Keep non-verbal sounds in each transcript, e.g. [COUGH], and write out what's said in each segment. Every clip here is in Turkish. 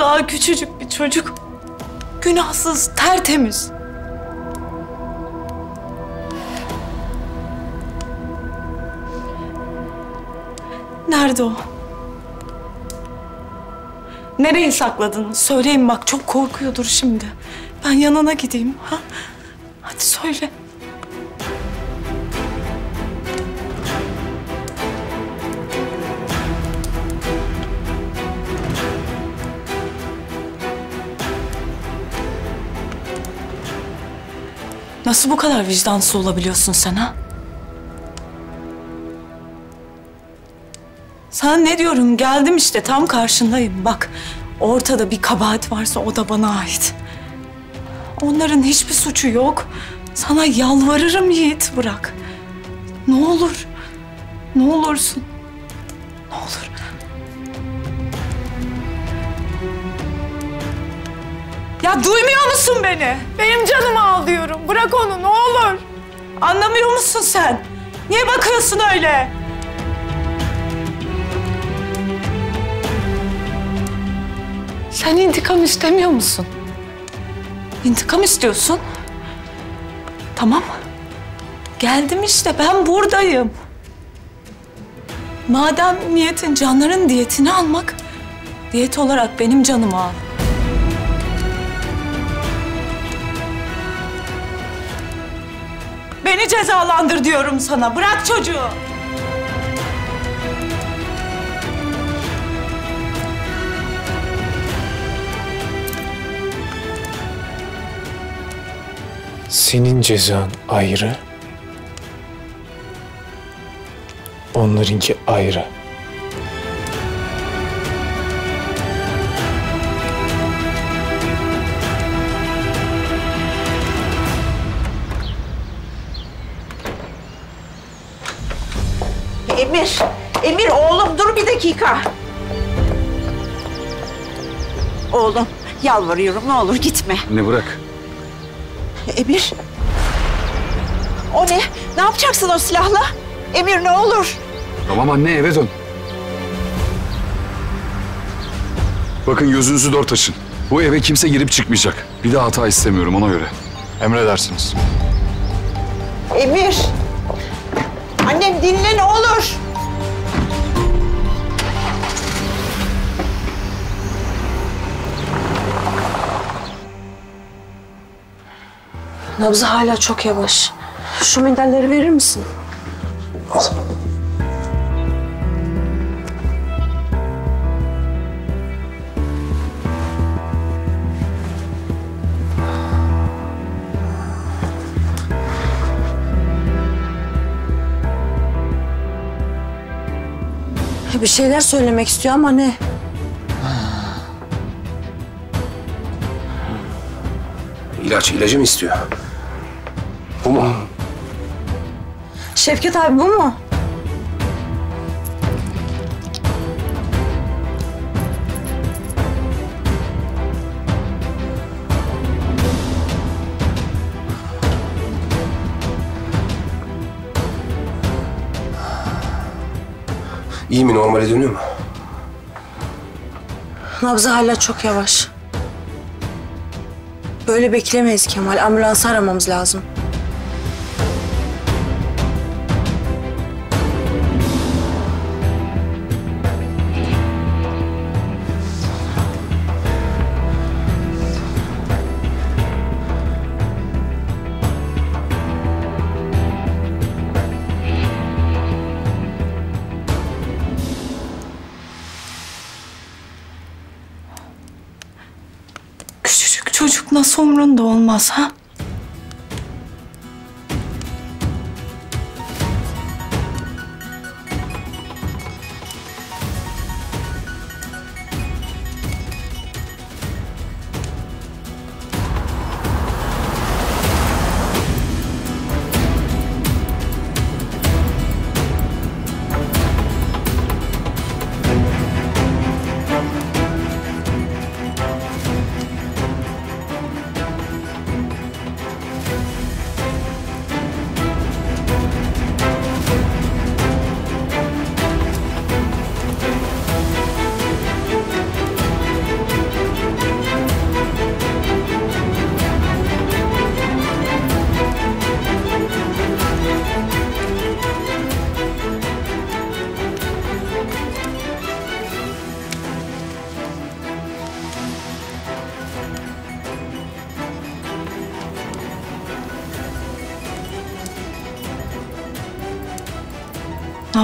Daha küçücük bir çocuk. Günahsız, tertemiz. Nerede o? Nereye sakladın? Söyleyin bak çok korkuyordur şimdi. Ben yanına gideyim. Ha? Hadi söyle. Nasıl bu kadar vicdansız olabiliyorsun sen ha? Sana ne diyorum? Geldim işte tam karşındayım. Bak ortada bir kabahat varsa o da bana ait. Onların hiçbir suçu yok. Sana yalvarırım Yiğit bırak. Ne olur. Ne olursun. Ya duymuyor musun beni? Benim canımı al diyorum. Bırak onu ne olur. Anlamıyor musun sen? Niye bakıyorsun öyle? Sen intikam istemiyor musun? İntikam istiyorsun. Tamam. Geldim işte ben buradayım. Madem niyetin canların diyetini almak, diyet olarak benim canımı al. Beni cezalandır diyorum sana. Bırak çocuğu. Senin cezan ayrı. Onlarınki ayrı. Emir, Emir oğlum dur bir dakika. Oğlum yalvarıyorum ne olur gitme. Ne bırak. Emir. O ne? Ne yapacaksın o silahla? Emir ne olur. Tamam anne eve dön. Bakın gözünüzü dört açın. Bu eve kimse girip çıkmayacak. Bir daha hata istemiyorum ona göre. Emredersiniz. Emir. Annem dinle ne olur. Nabzı hala çok yavaş. Şu mindalleri verir misin? Bir şeyler söylemek istiyor ama ne? İlaç, ilacı mı istiyor? Bu mu? Şevket abi bu mu? İyi mi? Normale dönüyor mu? Nabzı hala çok yavaş. Böyle beklemeyiz Kemal. Ambulansı aramamız lazım. Olmaz ha?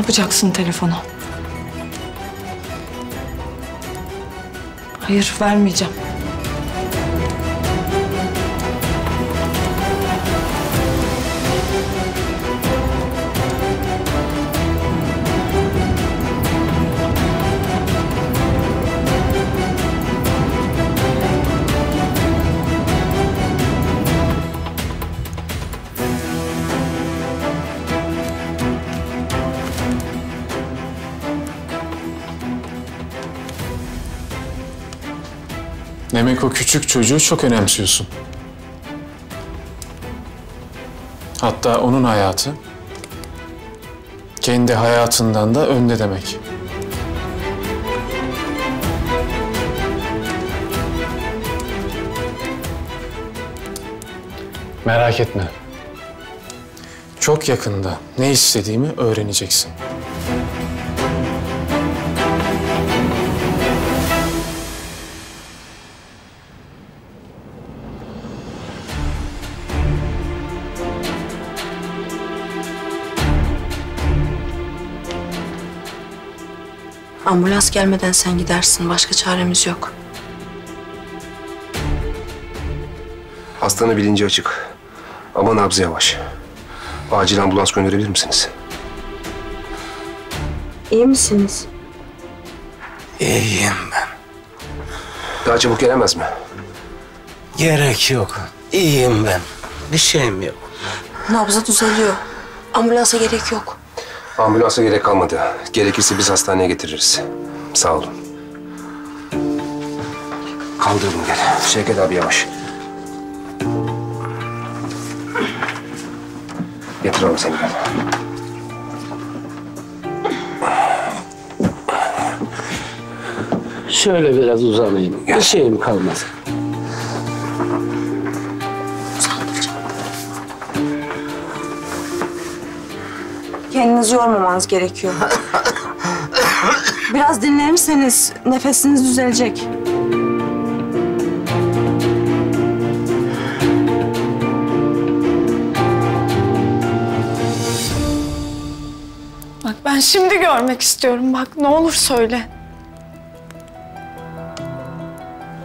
Yapacaksın telefonu? Hayır, vermeyeceğim. Demek o küçük çocuğu çok önemsiyorsun. Hatta onun hayatı kendi hayatından da önde demek. Merak etme. Çok yakında ne istediğimi öğreneceksin. Ambulans gelmeden sen gidersin. Başka çaremiz yok. Hastanın bilinci açık. Ama nabzı yavaş. Acil ambulans gönderebilir misiniz? İyi misiniz? İyiyim ben. Daha çabuk gelemez mi? Gerek yok. İyiyim ben. Bir şeyim yok. Nabzı düzeliyor. Ambulansa gerek yok. Ambulansa gerek kalmadı. Gerekirse biz hastaneye getiririz. Sağ olun. Kaldır bunu gel. Şevket abi yavaş. Yatıralım seni gel. Şöyle biraz uzanayım. Bir şeyim kalmaz. Kendinizi yormamanız gerekiyor. Biraz dinlenirseniz nefesiniz düzelecek. Bak ben şimdi görmek istiyorum. Bak ne olur söyle.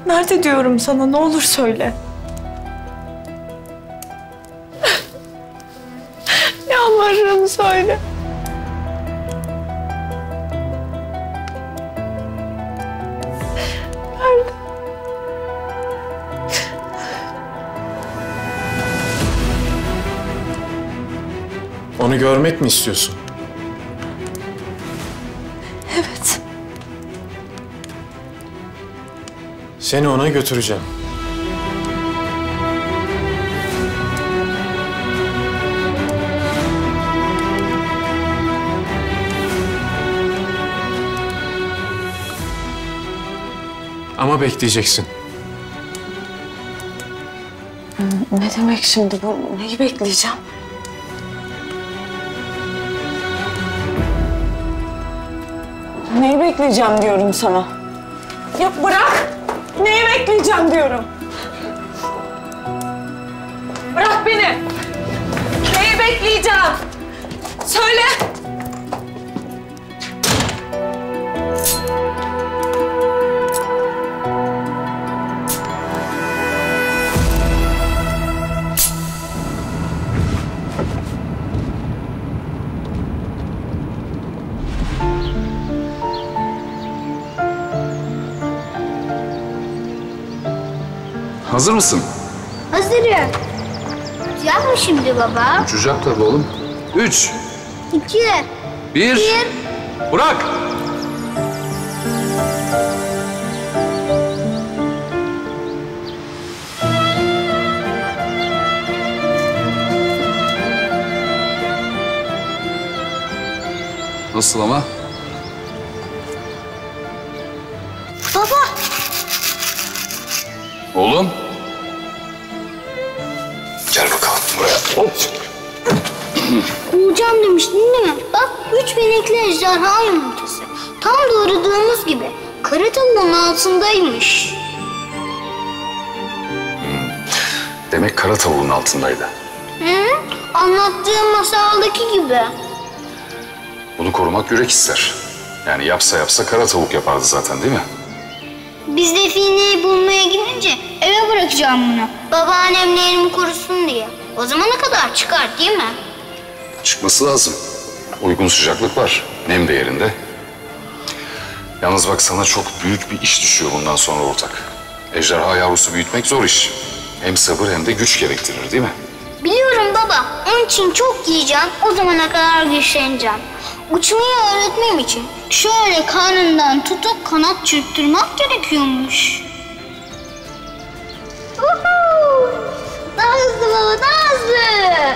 Nerede diyorum sana ne olur söyle. Onu görmek mi istiyorsun? Evet. Seni ona götüreceğim. Ama bekleyeceksin. Ne demek şimdi bu? Neyi bekleyeceğim? Neyi bekleyeceğim diyorum sana. Ya bırak! Neyi bekleyeceğim diyorum. Bırak beni! Neyi bekleyeceğim? Söyle! Hazır mısın? Hazırım. Uçacak mı şimdi baba? Uçacak tabii oğlum. Üç, İki. bir, Bir. bırak. Nasıl ama? Bulacağım demiştin değil mi? Bak üç benekli ejderha yumurtası. Tam doğradığımız gibi. Kara tavuğun altındaymış. Demek kara tavuğun altındaydı. Hı? Anlattığım masaldaki gibi. Bunu korumak yürek ister. Yani yapsa yapsa kara tavuk yapardı zaten değil mi? Biz defineyi bulmaya gidince eve bırakacağım bunu. Babaannem elimi korusun diye. O zamana kadar çıkar değil mi? Çıkması lazım. Uygun sıcaklık var. Nem de yerinde. Yalnız bak sana çok büyük bir iş düşüyor bundan sonra ortak. Ejderha yavrusu büyütmek zor iş. Hem sabır hem de güç gerektirir değil mi? Biliyorum baba. Onun için çok yiyeceğim. O zamana kadar güçleneceğim. Uçmayı öğretmem için şöyle karnından tutup kanat çırptırmak gerekiyormuş. Uhu! Daha hızlı baba, daha hızlı.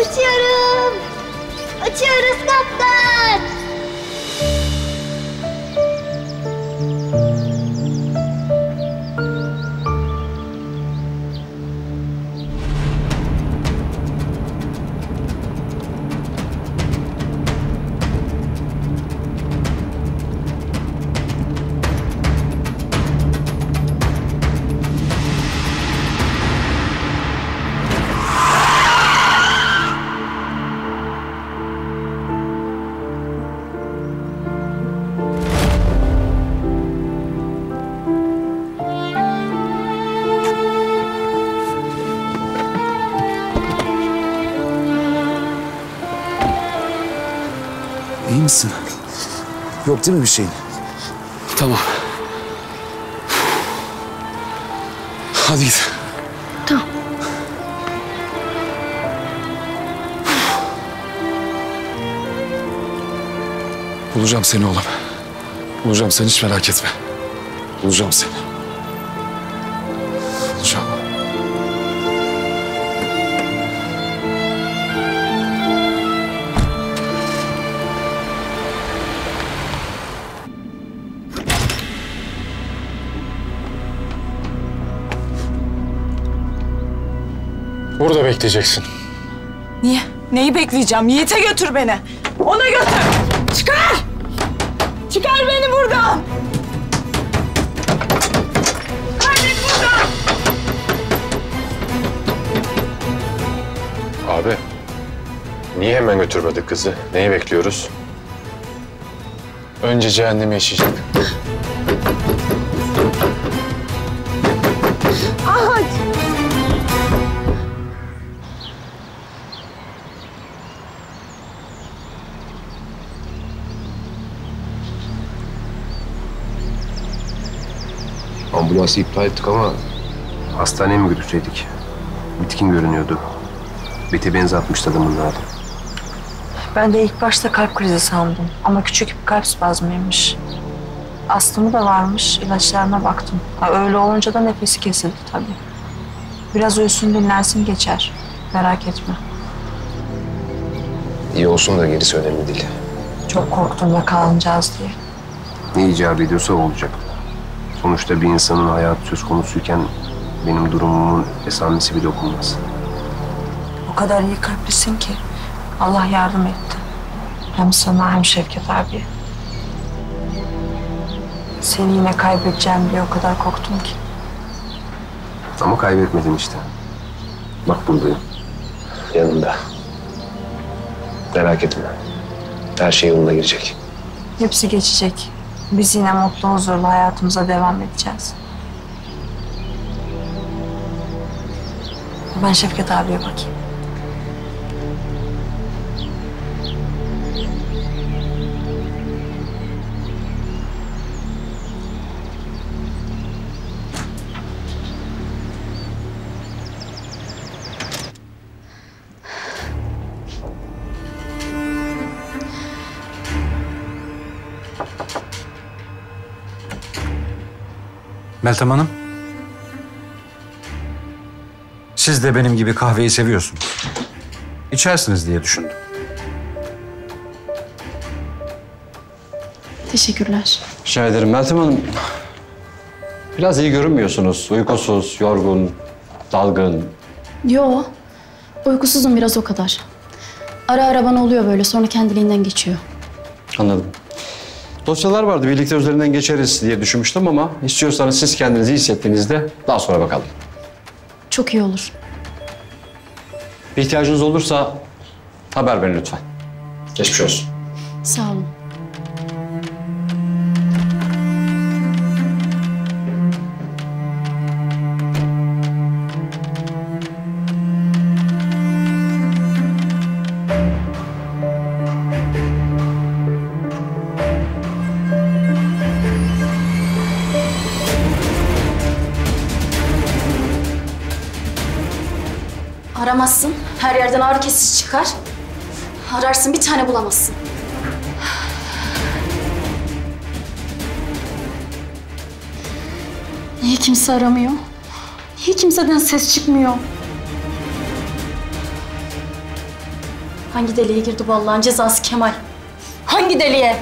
Uçuyorum. Uçuyoruz kaptan. Yok değil mi bir şeyin? Tamam. Hadi git. Bulacağım seni oğlum. Bulacağım seni hiç merak etme. Bulacağım seni. Burada bekleyeceksin. Niye? Neyi bekleyeceğim? Yiğit'e götür beni. Ona götür. Çıkar! Çıkar beni buradan. Beni buradan. Abi. Niye hemen götürmedik kızı? Neyi bekliyoruz? Önce cehennemi yaşayacak. Ambulansı iptal ettik ama hastaneye mi götürseydik? Bitkin görünüyordu. Bete benzi atmıştı adamın adı. Ben de ilk başta kalp krizi sandım. Ama küçük bir kalp spazmıymış. Astımı da varmış. ilaçlarına baktım. Ha, öyle olunca da nefesi kesildi tabii. Biraz uyusun dinlensin geçer. Merak etme. İyi olsun da gerisi önemli değil. Çok korktum yakalanacağız diye. Ne icap ediyorsa olacak. Sonuçta bir insanın hayatı söz konusuyken benim durumumun esamesi bile okunmaz. O kadar iyi kalplisin ki. Allah yardım etti. Hem sana hem Şevket abi. Seni yine kaybedeceğim diye o kadar korktum ki. Ama kaybetmedim işte. Bak buradayım. Yanında. Merak etme. Her şey yoluna girecek. Hepsi geçecek. Biz yine mutlu huzurlu hayatımıza devam edeceğiz. Ben Şevket abiye bakayım. Meltem Hanım. Siz de benim gibi kahveyi seviyorsunuz. İçersiniz diye düşündüm. Teşekkürler. Rica ederim Meltem Hanım. Biraz iyi görünmüyorsunuz. Uykusuz, yorgun, dalgın. Yo, uykusuzum biraz o kadar. Ara ara bana oluyor böyle sonra kendiliğinden geçiyor. Anladım. Dosyalar vardı. Birlikte üzerinden geçeriz diye düşünmüştüm ama istiyorsanız siz kendinizi hissettiğinizde daha sonra bakalım. Çok iyi olur. Bir ihtiyacınız olursa haber verin lütfen. Geçmiş olsun. Sağ olun. Yerden ağrı kesici çıkar. Ararsın bir tane bulamazsın. Niye kimse aramıyor? Niye kimseden ses çıkmıyor? Hangi deliğe girdi bu Allah'ın cezası Kemal? Hangi deliğe?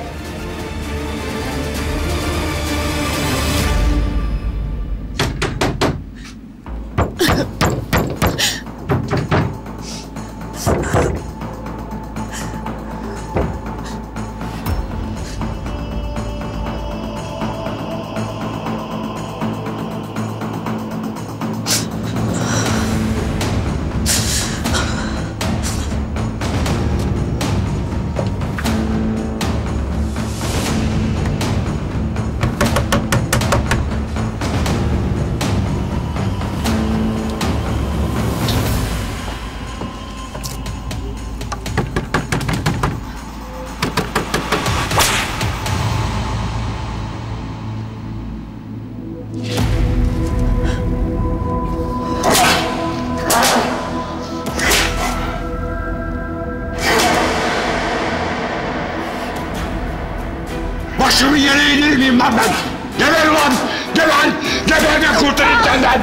Eğdirir miyim lan ben? Geber ulan! Geber! Geber de kurtarayım senden!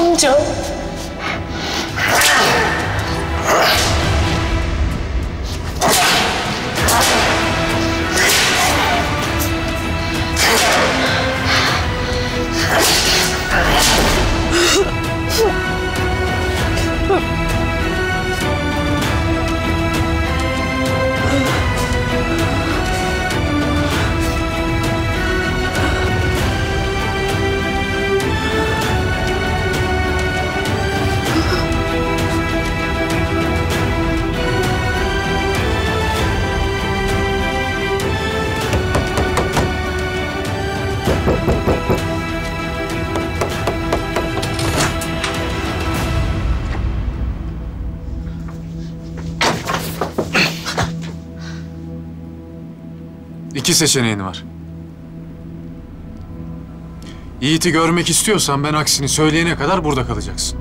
Amca. Seçeneğin var. Yiğit'i görmek istiyorsan ben aksini söyleyene kadar burada kalacaksın.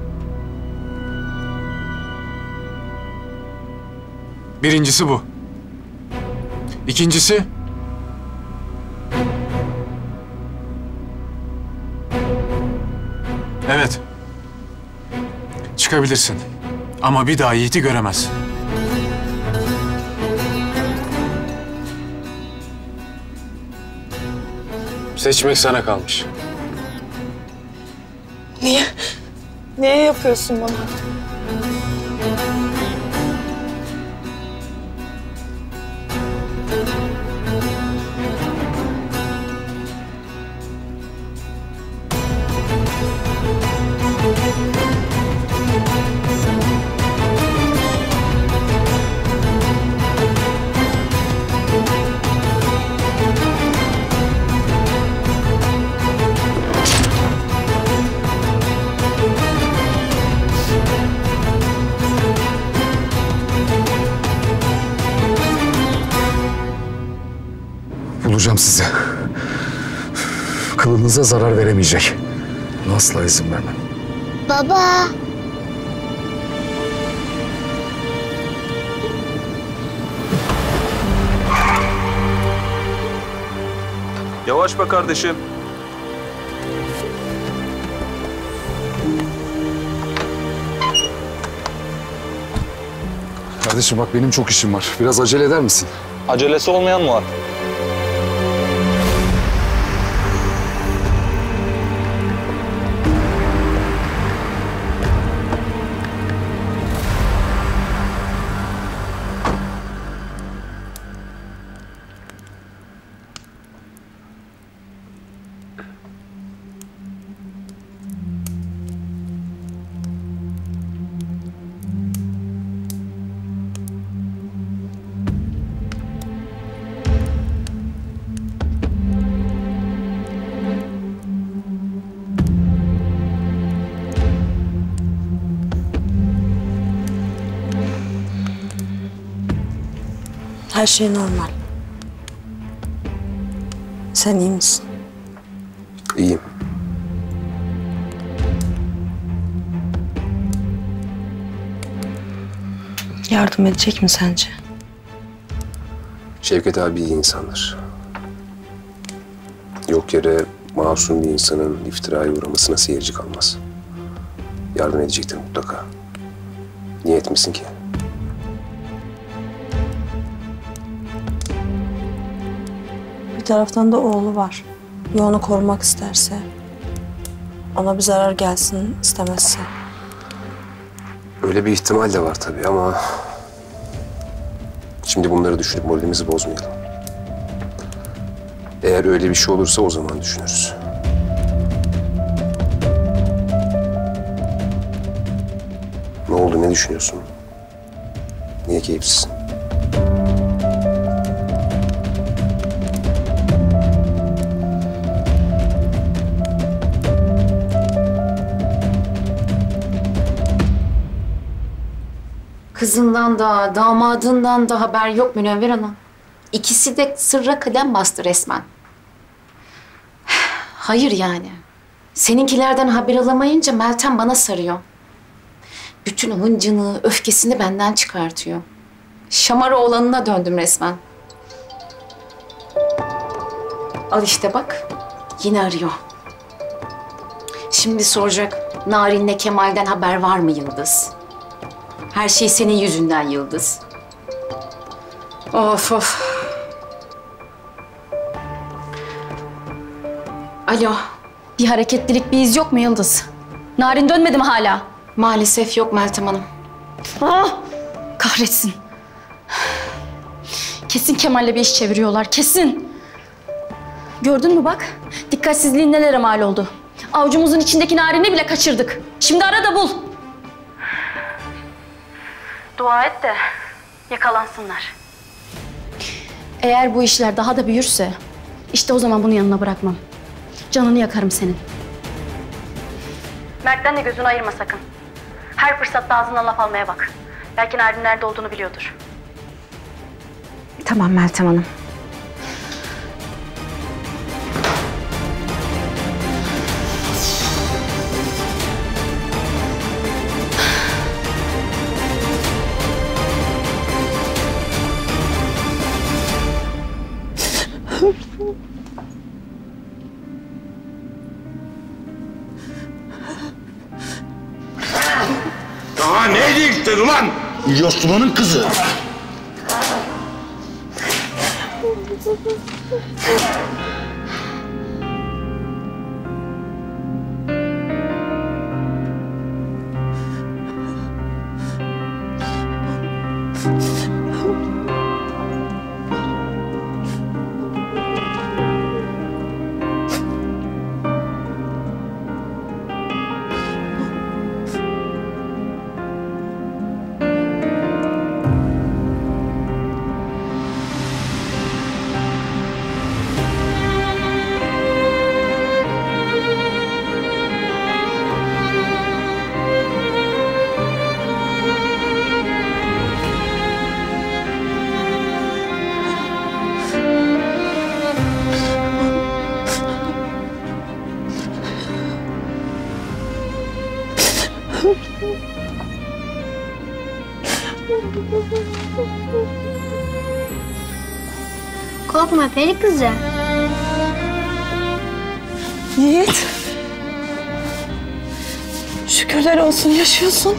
Birincisi bu. İkincisi... Evet. Çıkabilirsin. Ama bir daha Yiğit'i göremezsin. Seçmek sana kalmış. Niye? Niye yapıyorsun bana? Kılınıza zarar veremeyecek. Asla izin vermem. Baba. Yavaş be kardeşim. Kardeşim bak benim çok işim var. Biraz acele eder misin? Acelesi olmayan mı var? Her şey normal. Sen iyi misin? İyiyim. Yardım edecek mi sence? Şevket abi iyi insandır. Yok yere masum bir insanın iftiraya uğramasına seyirci kalmaz. Yardım edecektir mutlaka. Niye etmesin ki? Taraftan da oğlu var. Ya onu korumak isterse? Ona bir zarar gelsin istemezse. Öyle bir ihtimal de var tabii ama... Şimdi bunları düşünüp moralimizi bozmayalım. Eğer öyle bir şey olursa o zaman düşünürüz. Ne oldu, ne düşünüyorsun? Niye keyifsizsin? Kızından da, damadından da haber yok Münevver Hanım. İkisi de sırra kadem bastı resmen. [SIGHS] Hayır yani. Seninkilerden haber alamayınca Meltem bana sarıyor. Bütün hıncını, öfkesini benden çıkartıyor. Şamar oğlanına döndüm resmen. Al işte bak, yine arıyor. Şimdi soracak, Narin'le Kemal'den haber var mı Yıldız? Her şey senin yüzünden Yıldız. Of of. Alo. Bir hareketlilik, bir iz yok mu Yıldız? Narin dönmedi mi hala? Maalesef yok Meltem Hanım. Ah! Kahretsin. Kesin Kemal'le bir iş çeviriyorlar, kesin. Gördün mü bak? Dikkatsizliğin nelere mal oldu. Avucumuzun içindeki narini bile kaçırdık. Şimdi ara da bul. Dua et de yakalansınlar. Eğer bu işler daha da büyürse, işte o zaman bunu yanına bırakmam. Canını yakarım senin. Mert'ten de gözünü ayırma sakın. Her fırsatta ağzından laf almaya bak. Belki Narin nerede olduğunu biliyordur. Tamam Meltem Hanım. erkekler ulan? İlyas Duman'ın kızı. Korkma peri kızı. Yiğit. Şükürler olsun yaşıyorsun.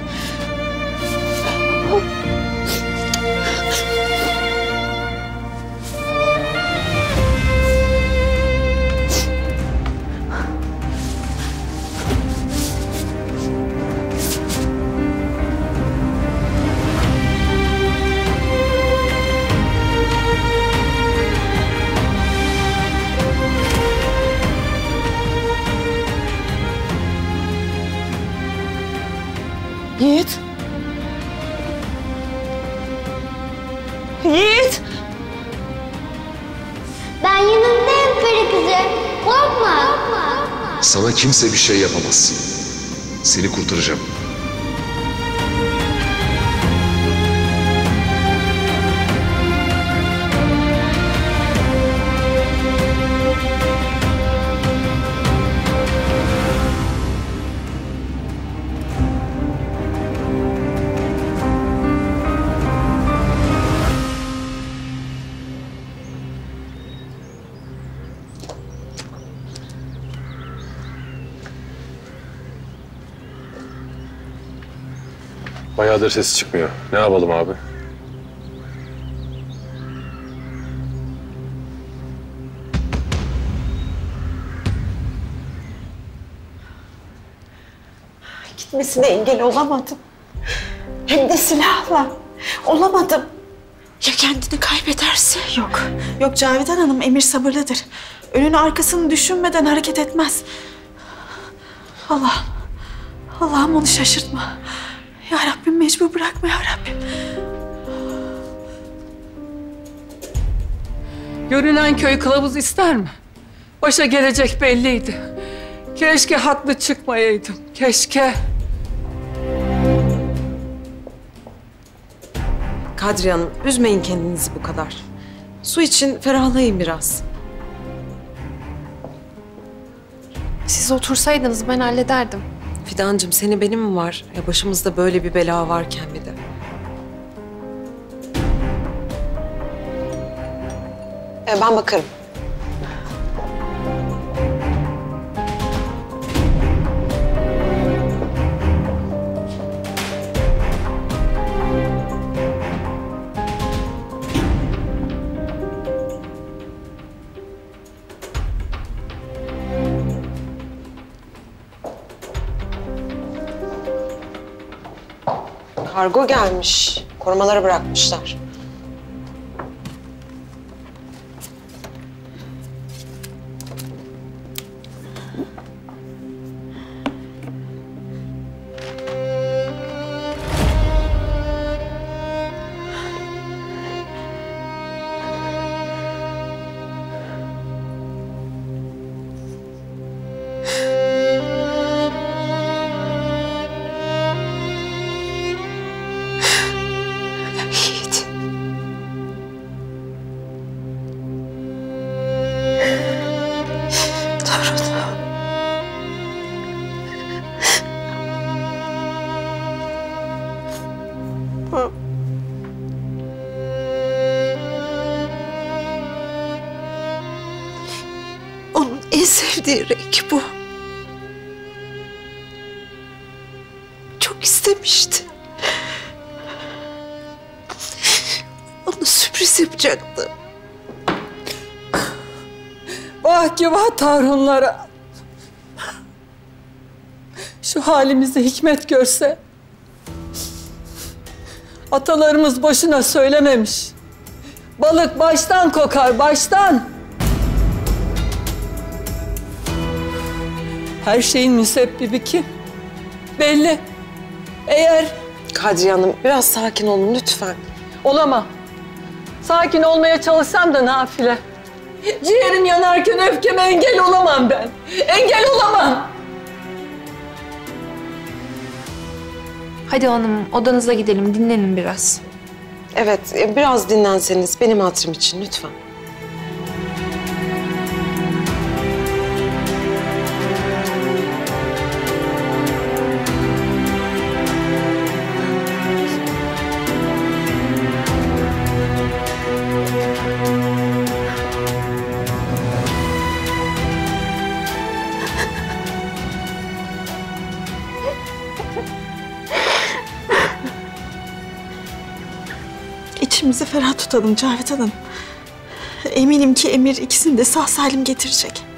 Sana kimse bir şey yapamaz. Seni kurtaracağım. Bayağıdır sesi çıkmıyor. Ne yapalım abi? Gitmesine engel olamadım. Hem de silahla. Olamadım. Ya kendini kaybederse? Yok. Yok Cavidan Hanım Emir sabırlıdır. Önünü arkasını düşünmeden hareket etmez. Allah. Allah'ım onu şaşırtma. Mecbur bırakma ya Rabbim. Görünen köy kılavuz ister mi? Başa gelecek belliydi. Keşke haklı çıkmayaydım. Keşke. Kadriye Hanım, üzmeyin kendinizi bu kadar. Su için ferahlayın biraz. Siz otursaydınız ben hallederdim. Fidancığım seni benim mi var? Ya başımızda böyle bir bela varken bir de. E, ben bakarım. Kargo gelmiş. Korumaları bırakmışlar. Tarhunlara. Şu halimizi hikmet görse. Atalarımız boşuna söylememiş. Balık baştan kokar, baştan. Her şeyin müsebbibi kim? Belli. Eğer... Kadriye Hanım biraz sakin olun lütfen. Olamam. Sakin olmaya çalışsam da nafile. Ciğerim yanarken öfkeme engel olamam ben. Engel olamam. Hadi hanım odanıza gidelim dinlenin biraz. Evet e, biraz dinlenseniz benim hatırım için lütfen. İçimizi ferah tutalım Cavidan Hanım. Eminim ki Emir ikisini de sağ salim getirecek.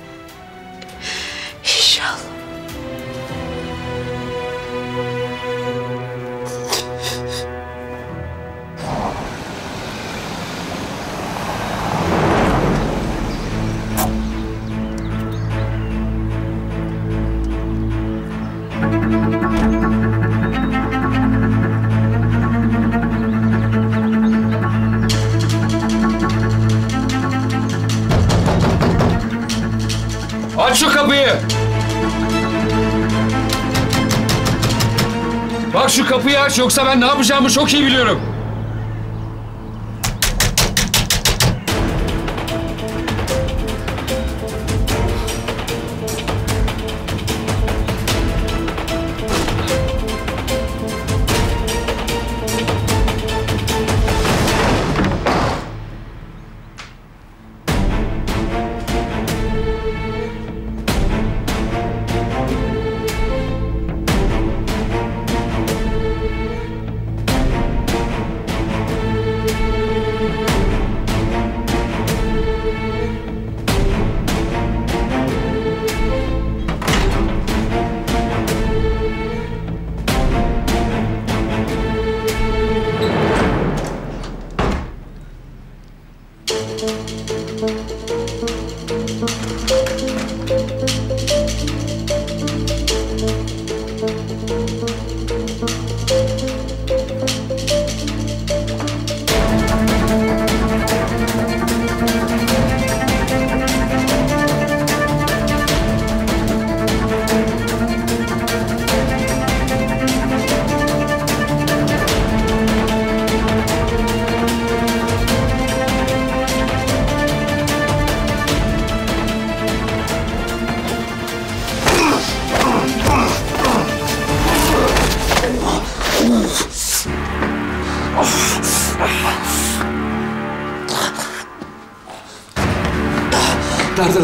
Yoksa ben ne yapacağımı çok iyi biliyorum.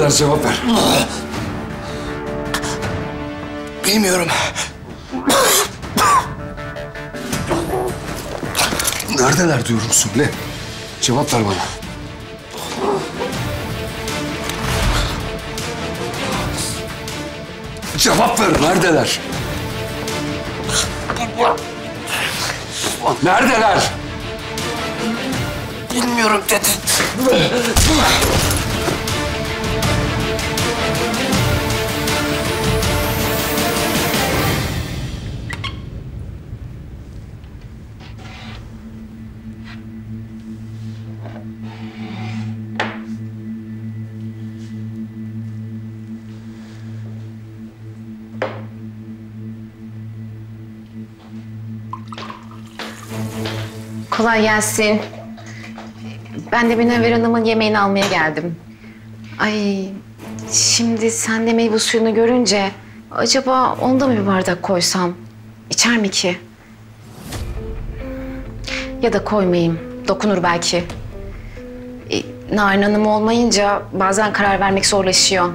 Neredeler cevap ver. Bilmiyorum. Neredeler diyorum söyle. Cevap ver bana. Cevap ver. Neredeler? Neredeler? Bilmiyorum dedi. Kolay gelsin. Ben de Münevver Hanım'ın yemeğini almaya geldim. Ay şimdi sen de meyve suyunu görünce acaba onda mı bir bardak koysam? İçer mi ki? Ya da koymayayım. Dokunur belki. E, Narin Hanım olmayınca bazen karar vermek zorlaşıyor.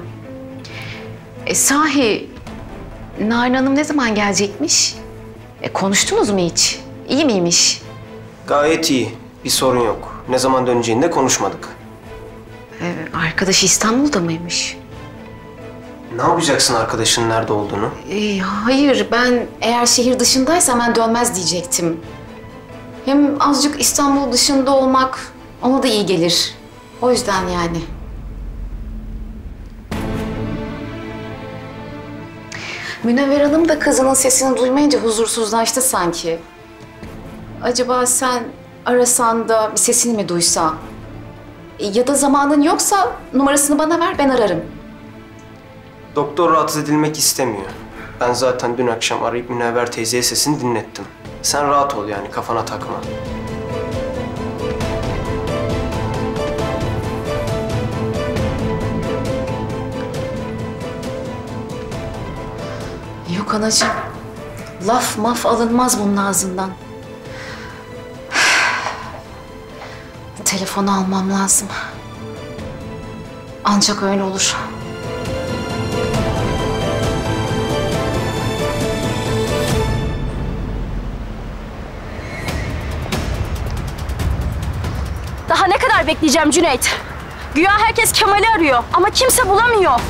E, sahi Narin Hanım ne zaman gelecekmiş? E, konuştunuz mu hiç? İyi miymiş? Gayet iyi. Bir sorun yok. Ne zaman döneceğini de konuşmadık. Ee, arkadaşı İstanbul'da mıymış? Ne yapacaksın arkadaşının nerede olduğunu? Ee, hayır, ben eğer şehir dışındaysa hemen dönmez diyecektim. Hem azıcık İstanbul dışında olmak ona da iyi gelir. O yüzden yani. Münevver Hanım da kızının sesini duymayınca huzursuzlaştı sanki. Acaba sen arasan da bir sesini mi duysa? E, Ya da zamanın yoksa numarasını bana ver ben ararım. Doktor rahatsız edilmek istemiyor. Ben zaten dün akşam arayıp Münevver teyzeye sesini dinlettim. Sen rahat ol yani kafana takma. Yok anacığım. Laf maf alınmaz bunun ağzından. Telefonu almam lazım. Ancak öyle olur. kadar bekleyeceğim Cüneyt? Güya herkes Kemal'i arıyor ama kimse bulamıyor.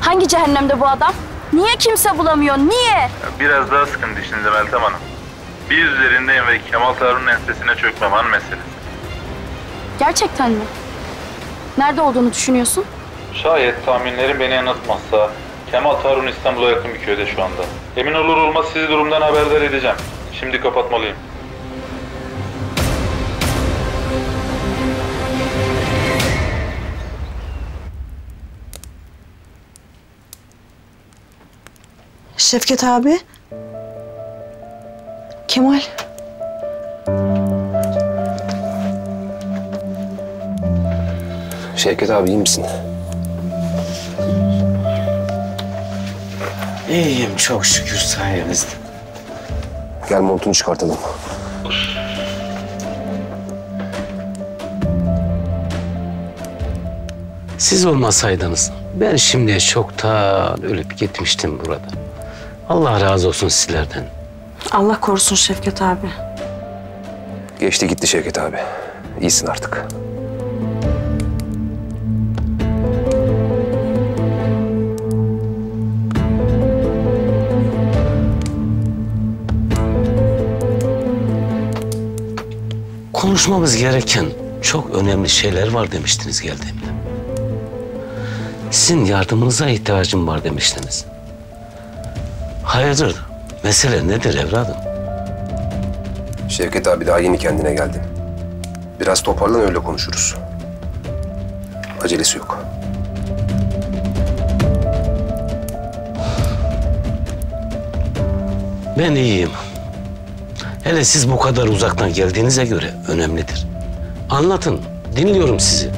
Hangi cehennemde bu adam? Niye kimse bulamıyor? Niye? Biraz daha sıkıntı işinize Meltem Hanım. Bir üzerindeyim ve Kemal Tarun'un ensesine çökmem an meselesi. Gerçekten mi? Nerede olduğunu düşünüyorsun? Şayet tahminlerim beni yanıltmazsa Kemal Tarun İstanbul'a yakın bir köyde şu anda. Emin olur olmaz sizi durumdan haberdar edeceğim. Şimdi kapatmalıyım. Şevket abi. Kemal. Şevket abi iyi misin? İyiyim çok şükür sayenizde. Gel montunu çıkartalım. Siz olmasaydınız ben şimdiye çoktan ölüp gitmiştim burada. Allah razı olsun sizlerden. Allah korusun Şevket abi. Geçti gitti Şevket abi. İyisin artık. Konuşmamız gereken çok önemli şeyler var demiştiniz geldiğimde. Sizin yardımınıza ihtiyacım var demiştiniz. Hayırdır? Mesele nedir evladım? Şevket abi daha yeni kendine geldi. Biraz toparlan öyle konuşuruz. Acelesi yok. Ben iyiyim. Hele siz bu kadar uzaktan geldiğinize göre önemlidir. Anlatın, dinliyorum sizi.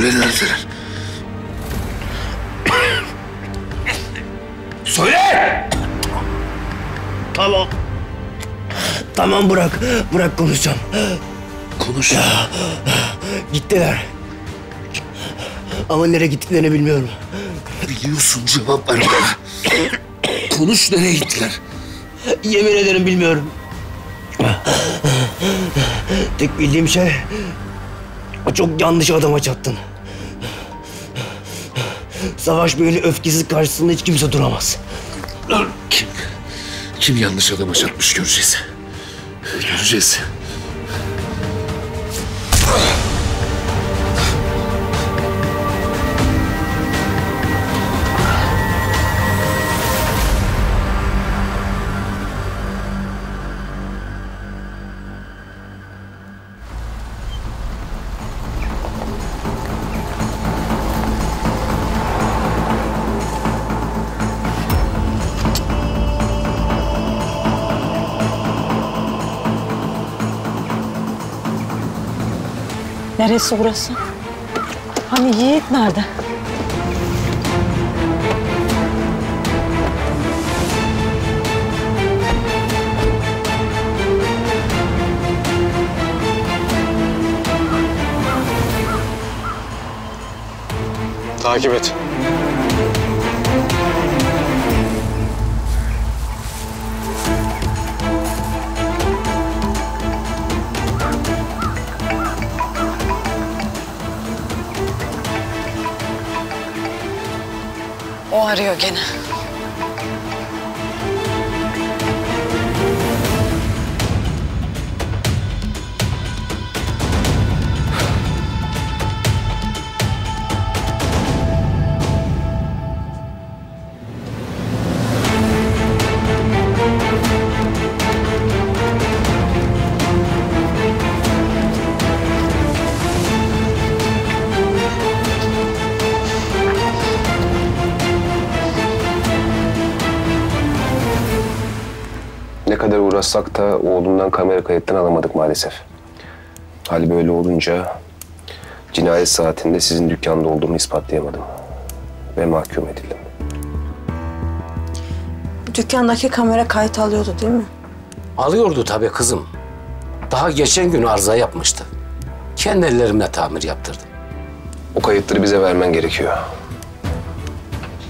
Söyle neredeler? Söyle! Tamam. Tamam bırak. Bırak konuşacağım. Konuş. Gittiler. Ama nereye gittiklerini bilmiyorum. Biliyorsun cevap ver bana. Konuş nereye gittiler? Yemin ederim bilmiyorum. Tek bildiğim şey çok yanlış adama çattın. Savaş Bey'in öfkesi karşısında hiç kimse duramaz. Kim? Kim yanlış adama çarpmış göreceğiz. Göreceğiz. Neresi burası? Hani Yiğit nerede? Takip et. Arıyor gene. Uğraşsak da oğlumdan kamera kayıtlarını alamadık maalesef. Hal böyle olunca cinayet saatinde sizin dükkanda olduğumu ispatlayamadım. Ve mahkum edildim. Dükkandaki kamera kayıt alıyordu değil mi? Alıyordu tabii kızım. Daha geçen gün arıza yapmıştı. Kendi ellerimle tamir yaptırdım. O kayıtları bize vermen gerekiyor.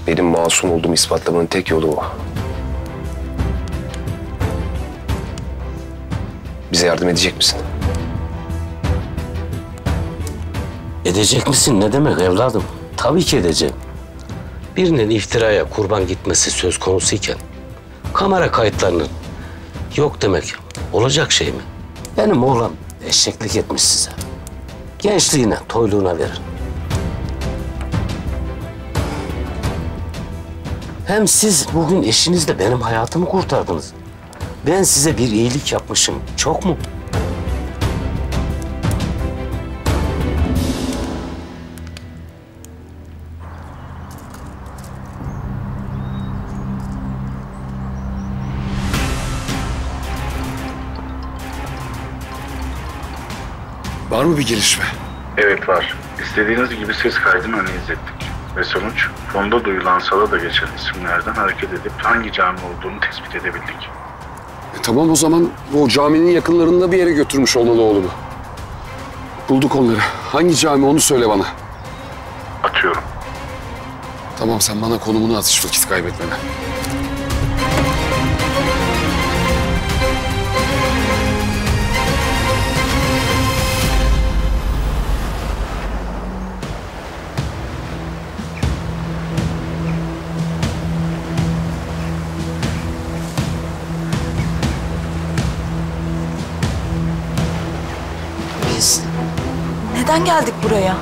Benim masum olduğumu ispatlamanın tek yolu o. Bize yardım edecek misin? Edecek misin ne demek evladım? Tabii ki edeceğim. Birinin iftiraya kurban gitmesi söz konusuyken kamera kayıtlarının yok demek olacak şey mi? Benim oğlan eşeklik etmiş size. Gençliğine, toyluğuna verin. Hem siz bugün eşinizle benim hayatımı kurtardınız. Ben size bir iyilik yapmışım. Çok mu? Var mı bir gelişme? Evet var. İstediğiniz gibi ses kaydını analiz ettik. Ve sonuç fonda duyulan sala da geçen isimlerden hareket edip hangi cami olduğunu tespit edebildik. Tamam o zaman o caminin yakınlarında bir yere götürmüş olmalı oğlumu. Bulduk onları. Hangi cami onu söyle bana. Atıyorum. Tamam sen bana konumunu at hiç vakit kaybetmeden. Neden geldik buraya?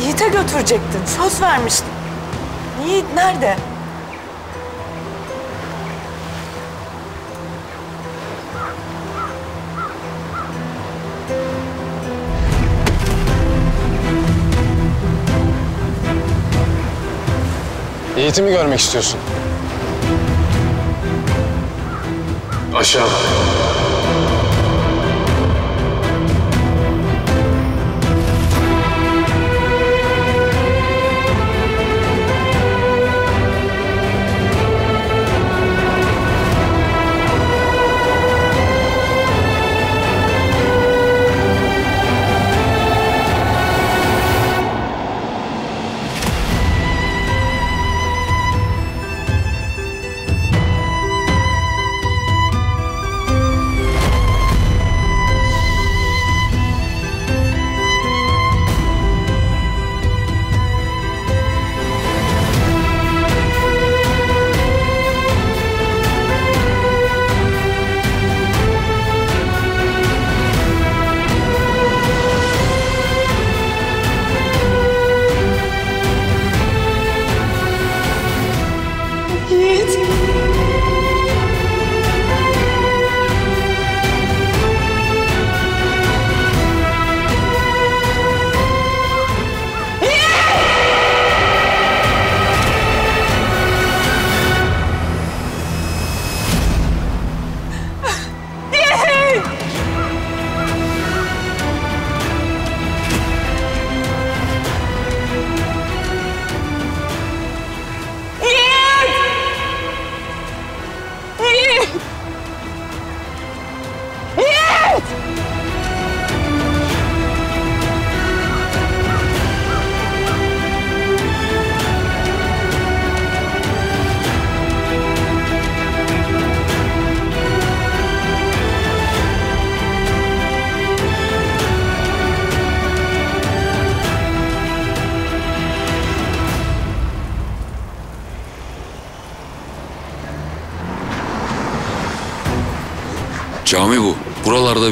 Yiğit'e götürecektin. Söz vermiştin. Yiğit nerede? Yiğit'i mi görmek istiyorsun? Aşağı.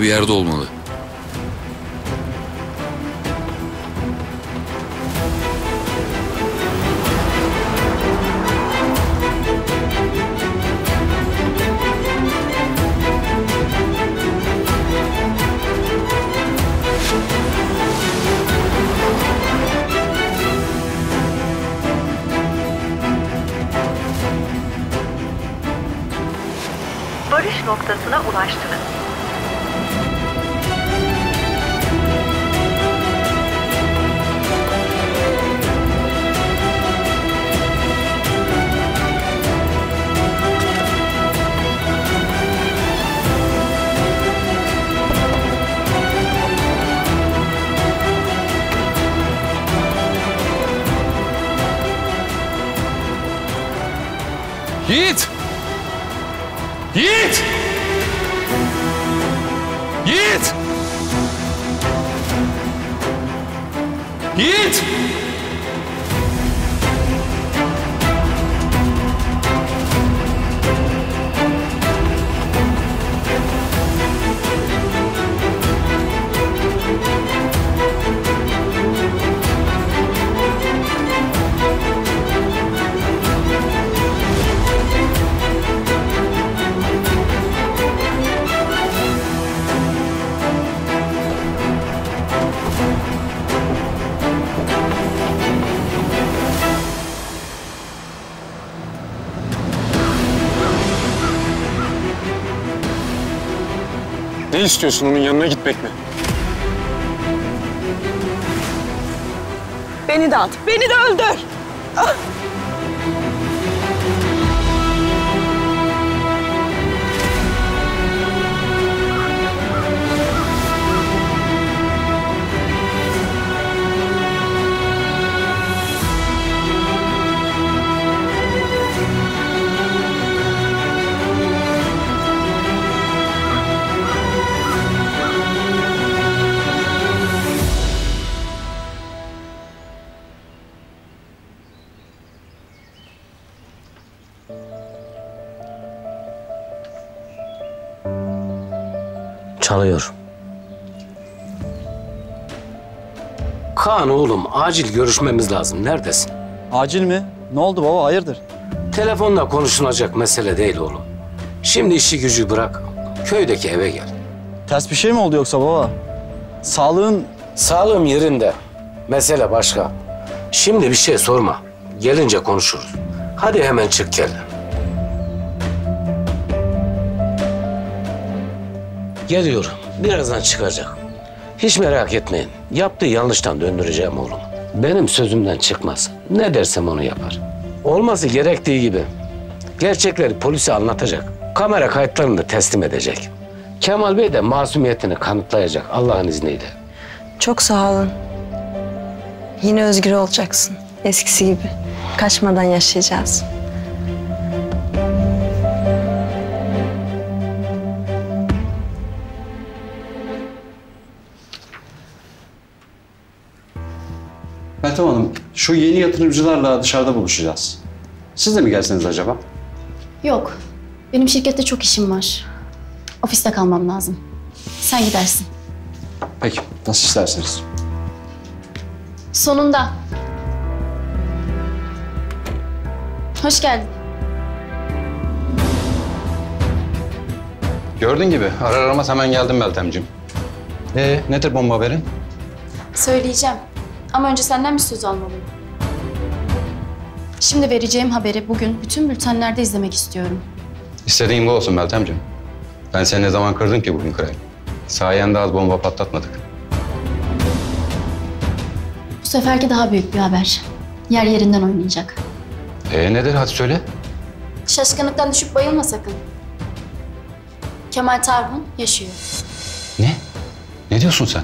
Bir yerde olmalı. Yiğit! İstiyorsun onun yanına gitmek mi? Beni de at, beni de öldür. Ah! Çalıyor. Kaan oğlum acil görüşmemiz lazım. Neredesin? Acil mi? Ne oldu baba hayırdır? Telefonla konuşulacak mesele değil oğlum. Şimdi işi gücü bırak. Köydeki eve gel. Ters bir şey mi oldu yoksa baba? Sağlığın... Sağlığım yerinde. Mesele başka. Şimdi bir şey sorma. Gelince konuşuruz. Hadi hemen çık gel. Geliyorum. Birazdan çıkacak. Hiç merak etmeyin. Yaptığı yanlıştan döndüreceğim oğlum. Benim sözümden çıkmaz. Ne dersem onu yapar. Olması gerektiği gibi. Gerçekleri polise anlatacak. Kamera kayıtlarını da teslim edecek. Kemal Bey de masumiyetini kanıtlayacak Allah'ın izniyle. Çok sağ olun. Yine özgür olacaksın. Eskisi gibi. Kaçmadan yaşayacağız. Meltem Hanım, şu yeni yatırımcılarla dışarıda buluşacağız. Siz de mi gelseniz acaba? Yok. Benim şirkette çok işim var. Ofiste kalmam lazım. Sen gidersin. Peki, nasıl isterseniz. Sonunda. Hoş geldin. Gördüğün gibi arar aramaz hemen geldim Meltemciğim. Ee, nedir bomba haberin? Söyleyeceğim. Ama önce senden bir söz almalıyım. Şimdi vereceğim haberi bugün bütün bültenlerde izlemek istiyorum. İstediğin bu olsun Meltemciğim. Ben seni ne zaman kırdım ki bugün kırayım? Sayende az bomba patlatmadık. Bu seferki daha büyük bir haber. Yer yerinden oynayacak. Ee nedir hadi söyle. Şaşkınlıktan düşüp bayılma sakın. Kemal Tarhun yaşıyor. Ne? Ne diyorsun sen?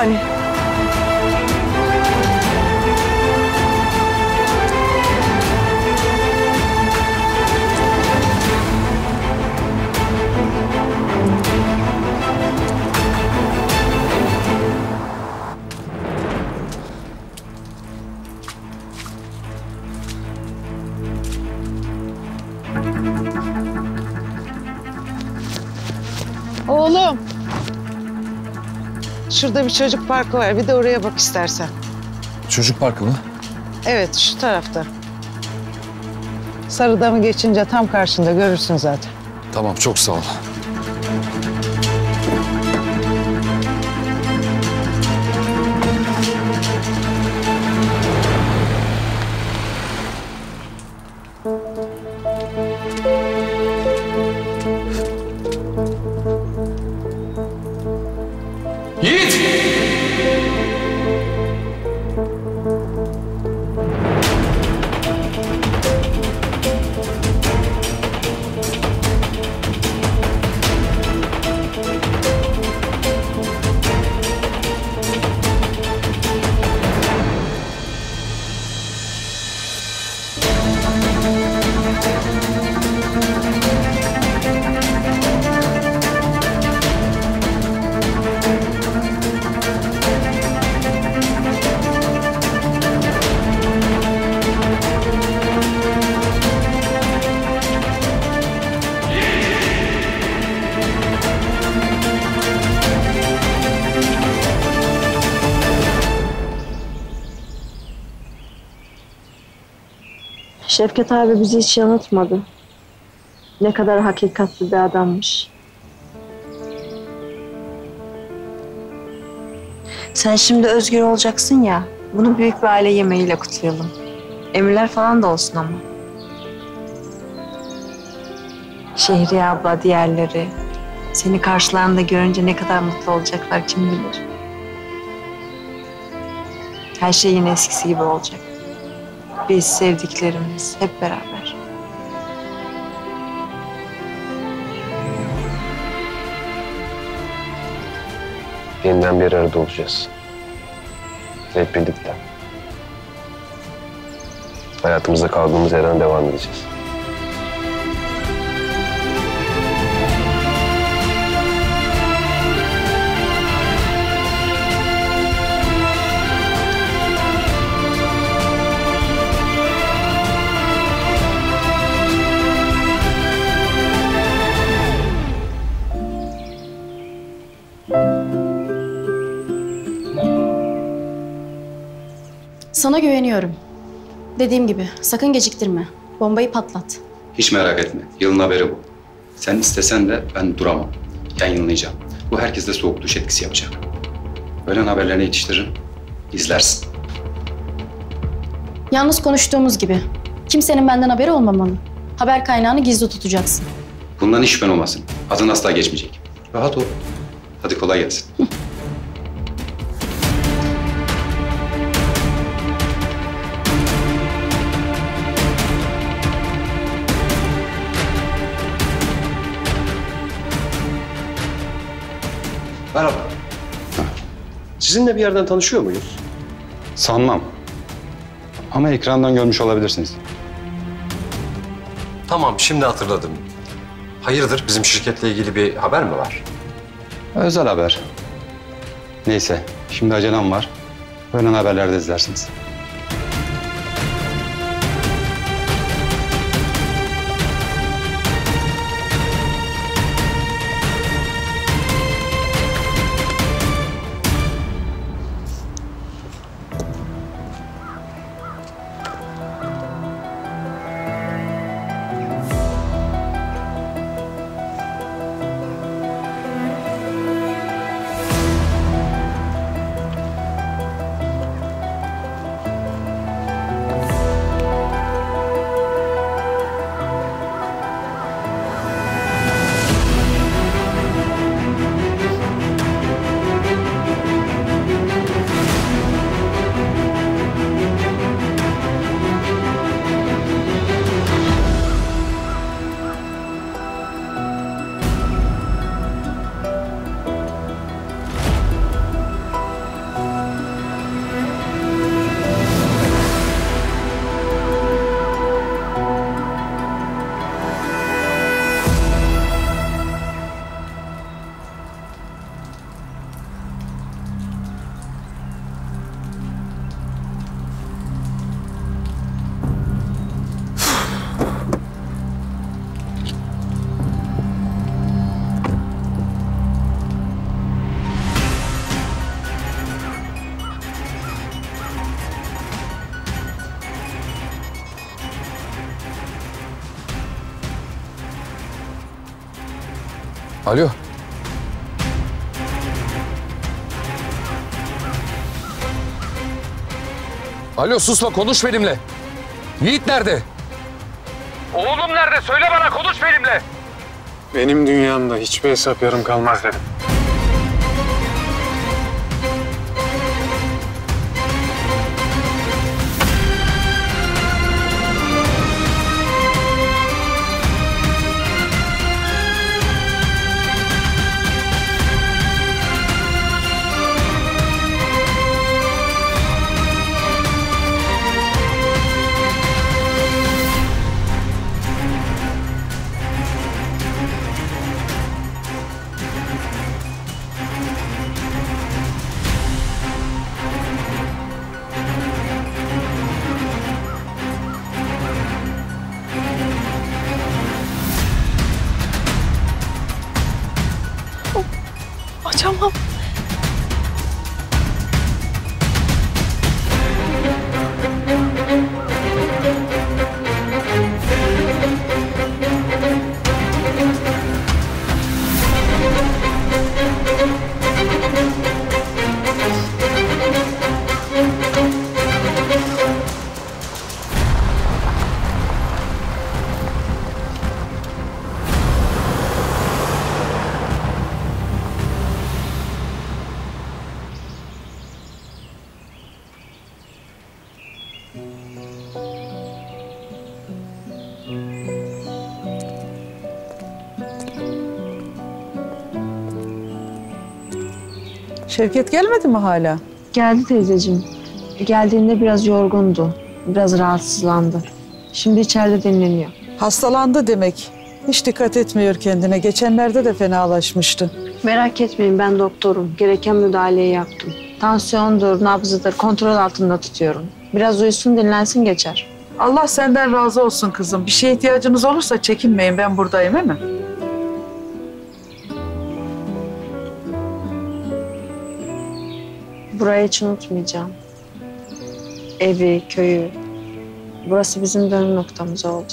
Pis Şurada bir çocuk parkı var. Bir de oraya bak istersen. Çocuk parkı mı? Evet şu tarafta. Sarıdamı geçince tam karşında görürsün zaten. Tamam çok sağ ol. Şevket abi bizi hiç yanıltmadı. Ne kadar hakikatli bir adammış. Sen şimdi özgür olacaksın ya. Bunu büyük bir aile yemeğiyle kutlayalım. Emirler falan da olsun ama. Şehriye abla, diğerleri. Seni karşılarında görünce ne kadar mutlu olacaklar kim bilir. Her şey yine eskisi gibi olacak. Biz, sevdiklerimiz hep beraber. Yeniden bir arada olacağız. Hep birlikte. Hayatımızda kaldığımız yerden devam edeceğiz. Güveniyorum. Dediğim gibi sakın geciktirme. Bombayı patlat. Hiç merak etme. Yılın haberi bu. Sen istesen de ben duramam. Yayınlayacağım. Bu herkeste soğuk duş etkisi yapacak. Öğlen haberlerine yetiştiririm. İzlersin. Yalnız konuştuğumuz gibi. Kimsenin benden haberi olmamalı. Haber kaynağını gizli tutacaksın. Bundan hiç şüphen olmasın. Adın asla geçmeyecek. Rahat ol. Hadi kolay gelsin. [LAUGHS] Merhaba. Sizinle bir yerden tanışıyor muyuz? Sanmam. Ama ekrandan görmüş olabilirsiniz. Tamam, şimdi hatırladım. Hayırdır, bizim şirketle ilgili bir haber mi var? Özel haber. Neyse, şimdi acelem var. Öğlen haberlerde izlersiniz. Alo susma konuş benimle. Yiğit nerede? Oğlum nerede? Söyle bana konuş benimle. Benim dünyamda hiçbir hesap yarım kalmaz dedim. Şevket gelmedi mi hala? Geldi teyzeciğim. Geldiğinde biraz yorgundu. Biraz rahatsızlandı. Şimdi içeride dinleniyor. Hastalandı demek. Hiç dikkat etmiyor kendine. Geçenlerde de fenalaşmıştı. Merak etmeyin ben doktorum. Gereken müdahaleyi yaptım. Tansiyondur, nabzıdır kontrol altında tutuyorum. Biraz uyusun dinlensin geçer. Allah senden razı olsun kızım. Bir şeye ihtiyacınız olursa çekinmeyin. Ben buradayım değil mi? Burayı hiç unutmayacağım. Evi, köyü. Burası bizim dönüm noktamız oldu.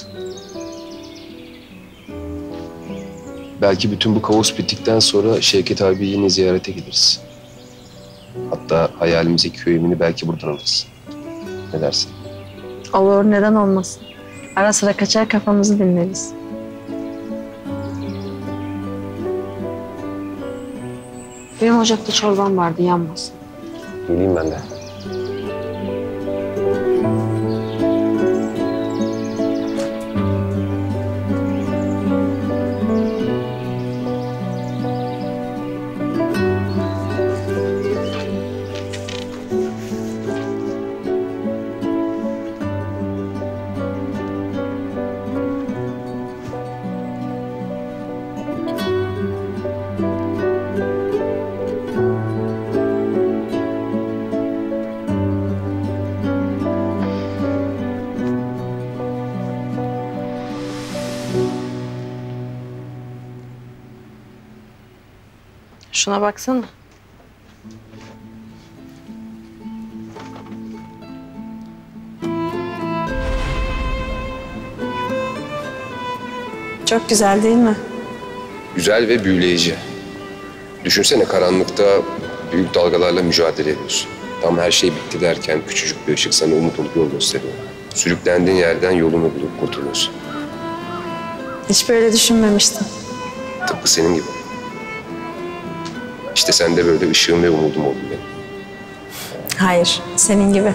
Belki bütün bu kaos bittikten sonra Şevket abi yine ziyarete gideriz. Hatta hayalimizdeki köy evini belki buradan alırız. Ne dersin? Olur neden olmasın. Ara sıra kaçar kafamızı dinleriz. Benim ocakta çorbam vardı yanmasın. Geleyim ben Şuna baksana. Çok güzel değil mi? Güzel ve büyüleyici. Düşünsene karanlıkta büyük dalgalarla mücadele ediyorsun. Tam her şey bitti derken küçücük bir ışık sana umut olup yol gösteriyor. Sürüklendiğin yerden yolunu bulup kurtuluyorsun. Hiç böyle düşünmemiştim. Tıpkı senin gibi. İşte sen de böyle ışığım ve umudum oldun benim. Hayır, senin gibi.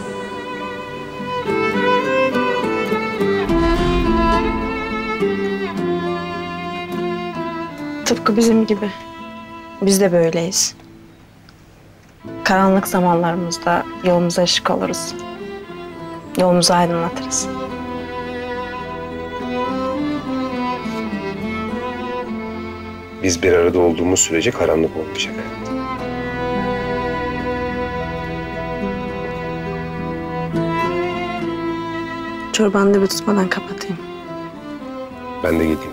Tıpkı bizim gibi. Biz de böyleyiz. Karanlık zamanlarımızda yolumuza ışık oluruz. Yolumuzu aydınlatırız. Biz bir arada olduğumuz sürece karanlık olmayacak. Çorbanı da bir tutmadan kapatayım. Ben de gideyim.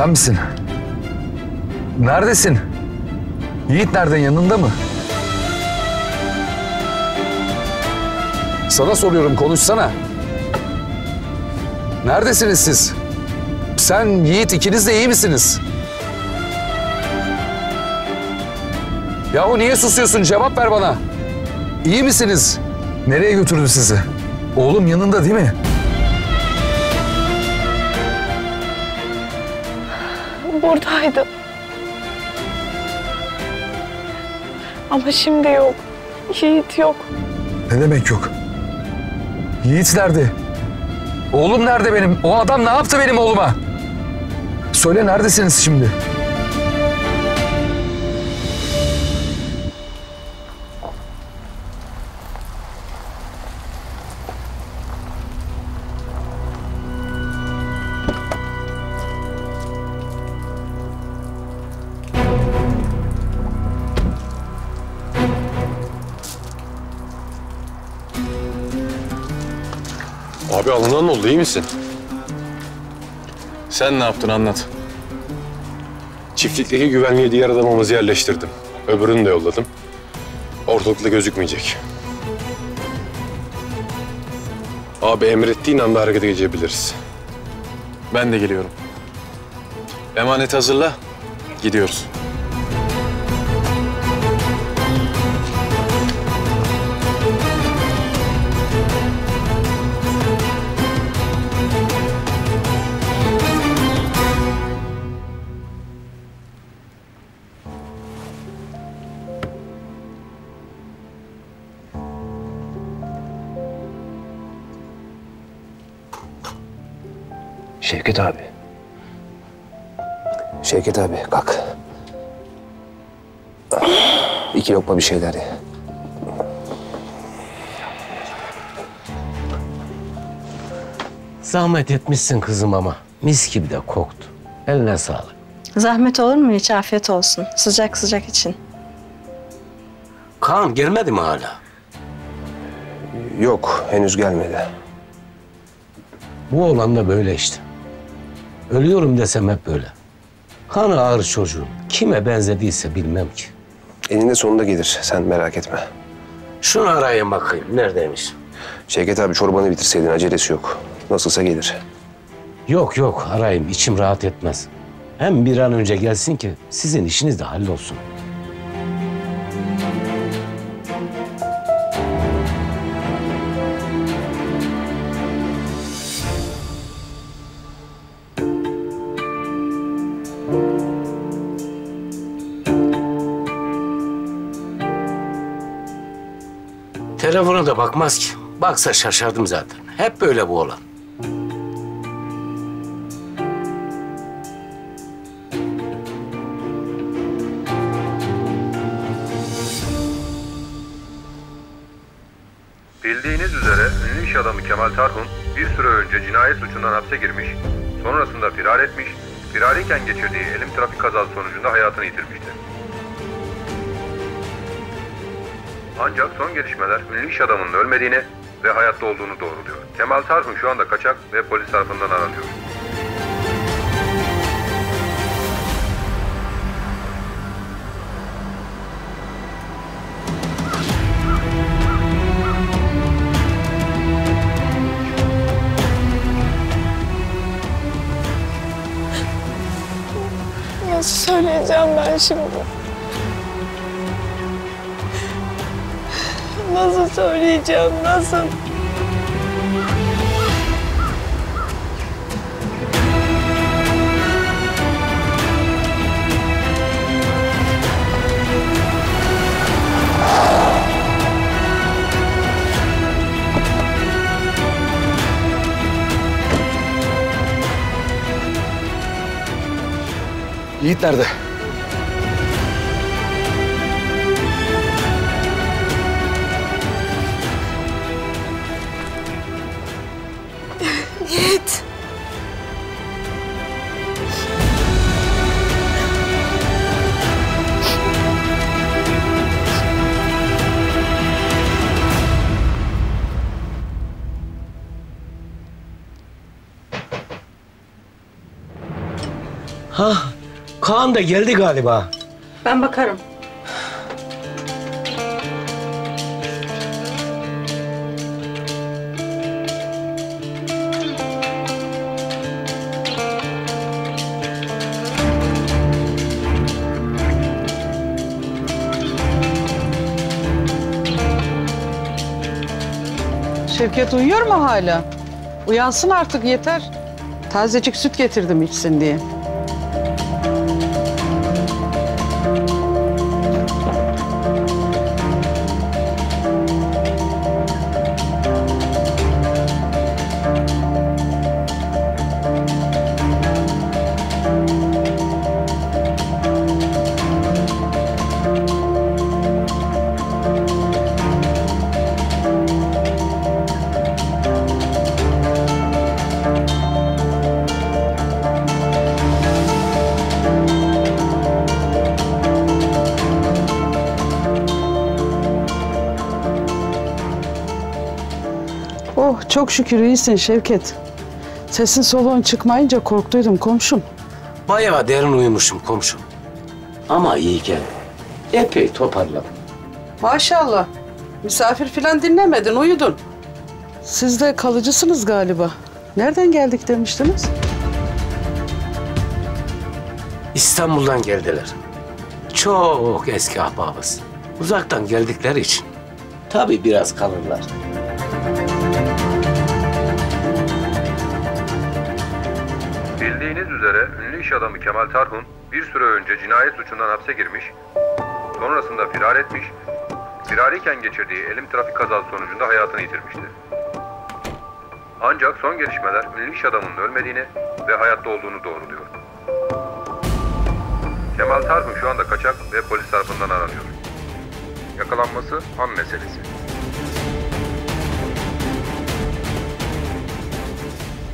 Sen misin? Neredesin? Yiğit nereden yanında mı? Sana soruyorum konuşsana. Neredesiniz siz? Sen Yiğit ikiniz de iyi misiniz? Yahu niye susuyorsun? Cevap ver bana. İyi misiniz? Nereye götürdü sizi? Oğlum yanında değil mi? Buradaydı. Ama şimdi yok. Yiğit yok. Ne demek yok? Yiğit nerede? Oğlum nerede benim? O adam ne yaptı benim oğluma? Söyle neredesiniz şimdi? Oldu iyi misin? Sen ne yaptın anlat. Çiftlikteki güvenliğe diğer adamımızı yerleştirdim. Öbürünü de yolladım. Ortalıkta gözükmeyecek. Abi emrettiğin anda harekete geçebiliriz. Ben de geliyorum. Emanet hazırla. Gidiyoruz. Abi kalk. İki lokma bir şeyler ye. Zahmet etmişsin kızım ama. Mis gibi de koktu. Eline sağlık. Zahmet olur mu hiç? Afiyet olsun. Sıcak sıcak için. Kaan gelmedi mi hala? Yok henüz gelmedi. Bu oğlan da böyle işte. Ölüyorum desem hep böyle. Kanı ağır çocuğum. Kime benzediyse bilmem ki. Eninde sonunda gelir sen merak etme. Şunu arayayım bakayım. Neredeymiş? Şevket abi çorbanı bitirseydin acelesi yok. Nasılsa gelir. Yok yok arayayım. içim rahat etmez. Hem bir an önce gelsin ki sizin işiniz de hallolsun. Bakmaz ki. Baksa şaşardım zaten. Hep böyle bu olan. Bildiğiniz üzere ünlü iş adamı Kemal Tarhun bir süre önce cinayet suçundan hapse girmiş, sonrasında firar etmiş, firariyken geçirdiği elim trafik kazası sonucunda hayatını yitirmişti. Ancak son gelişmeler ünlü iş adamının ölmediğini ve hayatta olduğunu doğruluyor. Kemal Tarhun şu anda kaçak ve polis tarafından aranıyor. Söyleyeceğim ben şimdi? Söyleyeceğim, nasıl? Yiğit nerede? Yiğit. Ha, Kaan da geldi galiba. Ben bakarım. Şevket uyuyor mu hala? Uyansın artık yeter. Tazecik süt getirdim içsin diye. Çok şükür iyisin Şevket. Sesin soluğun çıkmayınca korktuydum komşum. Bayağı derin uyumuşum komşum. Ama iyi geldi. Epey toparladım. Maşallah. Misafir filan dinlemedin, uyudun. Siz de kalıcısınız galiba. Nereden geldik demiştiniz? İstanbul'dan geldiler. Çok eski ahbabız. Uzaktan geldikleri için. Tabii biraz kalırlar. Üzere ünlü iş adamı Kemal Tarhun bir süre önce cinayet suçundan hapse girmiş, sonrasında firar etmiş, firariyken geçirdiği elim trafik kazası sonucunda hayatını yitirmişti. Ancak son gelişmeler ünlü iş adamının ölmediğini ve hayatta olduğunu doğruluyor. Kemal Tarhun şu anda kaçak ve polis tarafından aranıyor. Yakalanması an meselesi.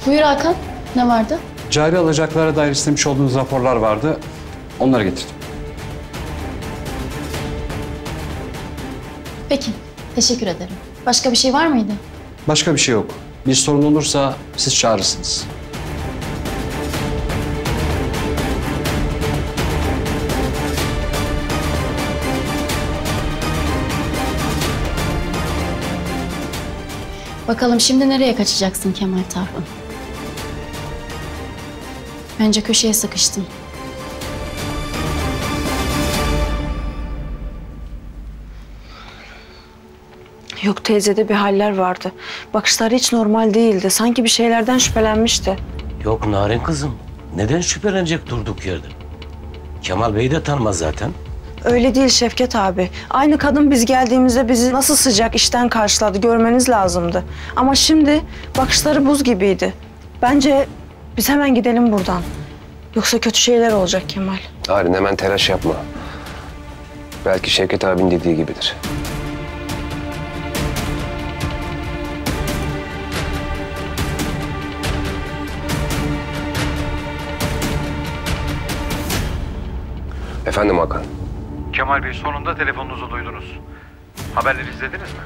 Buyur Hakan. Ne vardı? Cari alacaklara dair istemiş olduğunuz raporlar vardı. Onları getirdim. Peki. Teşekkür ederim. Başka bir şey var mıydı? Başka bir şey yok. Bir sorun olursa siz çağırırsınız. Bakalım şimdi nereye kaçacaksın Kemal Tarhun? Bence köşeye sıkıştın. Yok teyzede bir haller vardı. Bakışları hiç normal değildi. Sanki bir şeylerden şüphelenmişti. Yok Narin kızım. Neden şüphelenecek durduk yerde? Kemal Bey'i de tanımaz zaten. Öyle değil Şevket abi. Aynı kadın biz geldiğimizde bizi nasıl sıcak işten karşıladı görmeniz lazımdı. Ama şimdi bakışları buz gibiydi. Bence biz hemen gidelim buradan. Yoksa kötü şeyler olacak Kemal. Narin hemen telaş yapma. Belki Şevket abin dediği gibidir. Efendim Hakan. Kemal Bey sonunda telefonunuzu duydunuz. Haberleri izlediniz mi?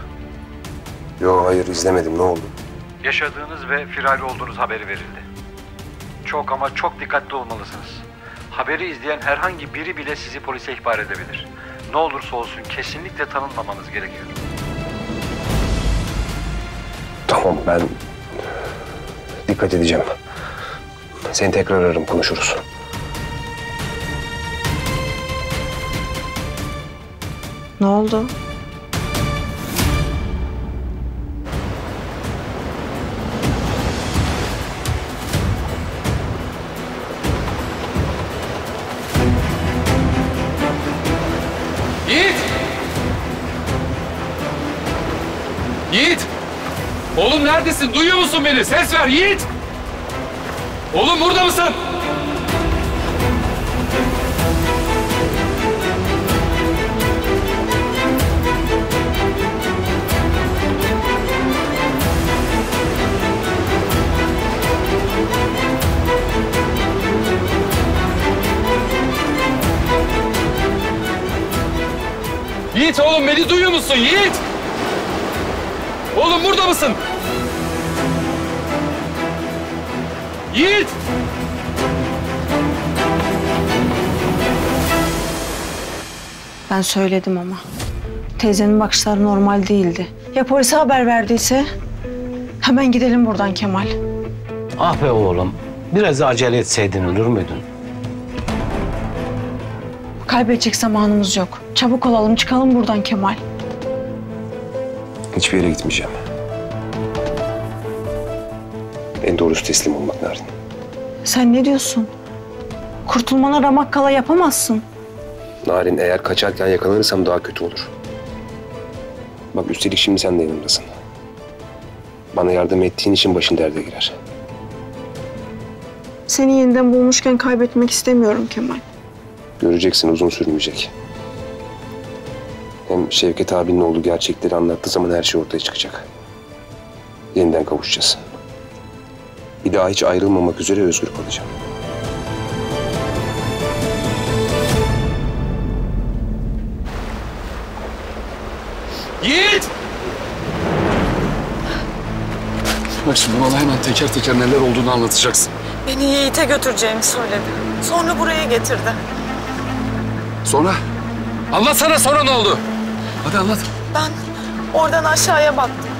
Yo hayır izlemedim ne oldu? Yaşadığınız ve firari olduğunuz haberi verildi. Çok ama çok dikkatli olmalısınız. Haberi izleyen herhangi biri bile sizi polise ihbar edebilir. Ne olursa olsun kesinlikle tanınmamanız gerekiyor. Tamam ben dikkat edeceğim. Seni tekrar ararım konuşuruz. Ne oldu? Yiğit! Oğlum neredesin? Duyuyor musun beni? Ses ver Yiğit! Oğlum burada mısın? Yiğit oğlum beni duyuyor musun Yiğit? Oğlum burada mısın? Yiğit! Ben söyledim ama. Teyzenin bakışları normal değildi. Ya polise haber verdiyse? Hemen gidelim buradan Kemal. Ah be oğlum. Biraz acele etseydin ölür müydün? Kaybedecek zamanımız yok. Çabuk olalım çıkalım buradan Kemal. Hiçbir yere gitmeyeceğim. En doğrusu teslim olmak Narin. Sen ne diyorsun? Kurtulmana ramak kala yapamazsın. Narin eğer kaçarken yakalanırsam daha kötü olur. Bak üstelik şimdi sen de yanımdasın. Bana yardım ettiğin için başın derde girer. Seni yeniden bulmuşken kaybetmek istemiyorum Kemal. Göreceksin uzun sürmeyecek. Hem Şevket abinin oğlu gerçekleri anlattığı zaman her şey ortaya çıkacak. Yeniden kavuşacağız. Bir daha hiç ayrılmamak üzere özgür kalacağım. Yiğit! Bak şimdi bana hemen teker teker neler olduğunu anlatacaksın. Beni Yiğit'e götüreceğimi söyledi. Sonra buraya getirdi. Sonra? Anlatsana sonra ne oldu? Hadi anlat. Ben oradan aşağıya baktım.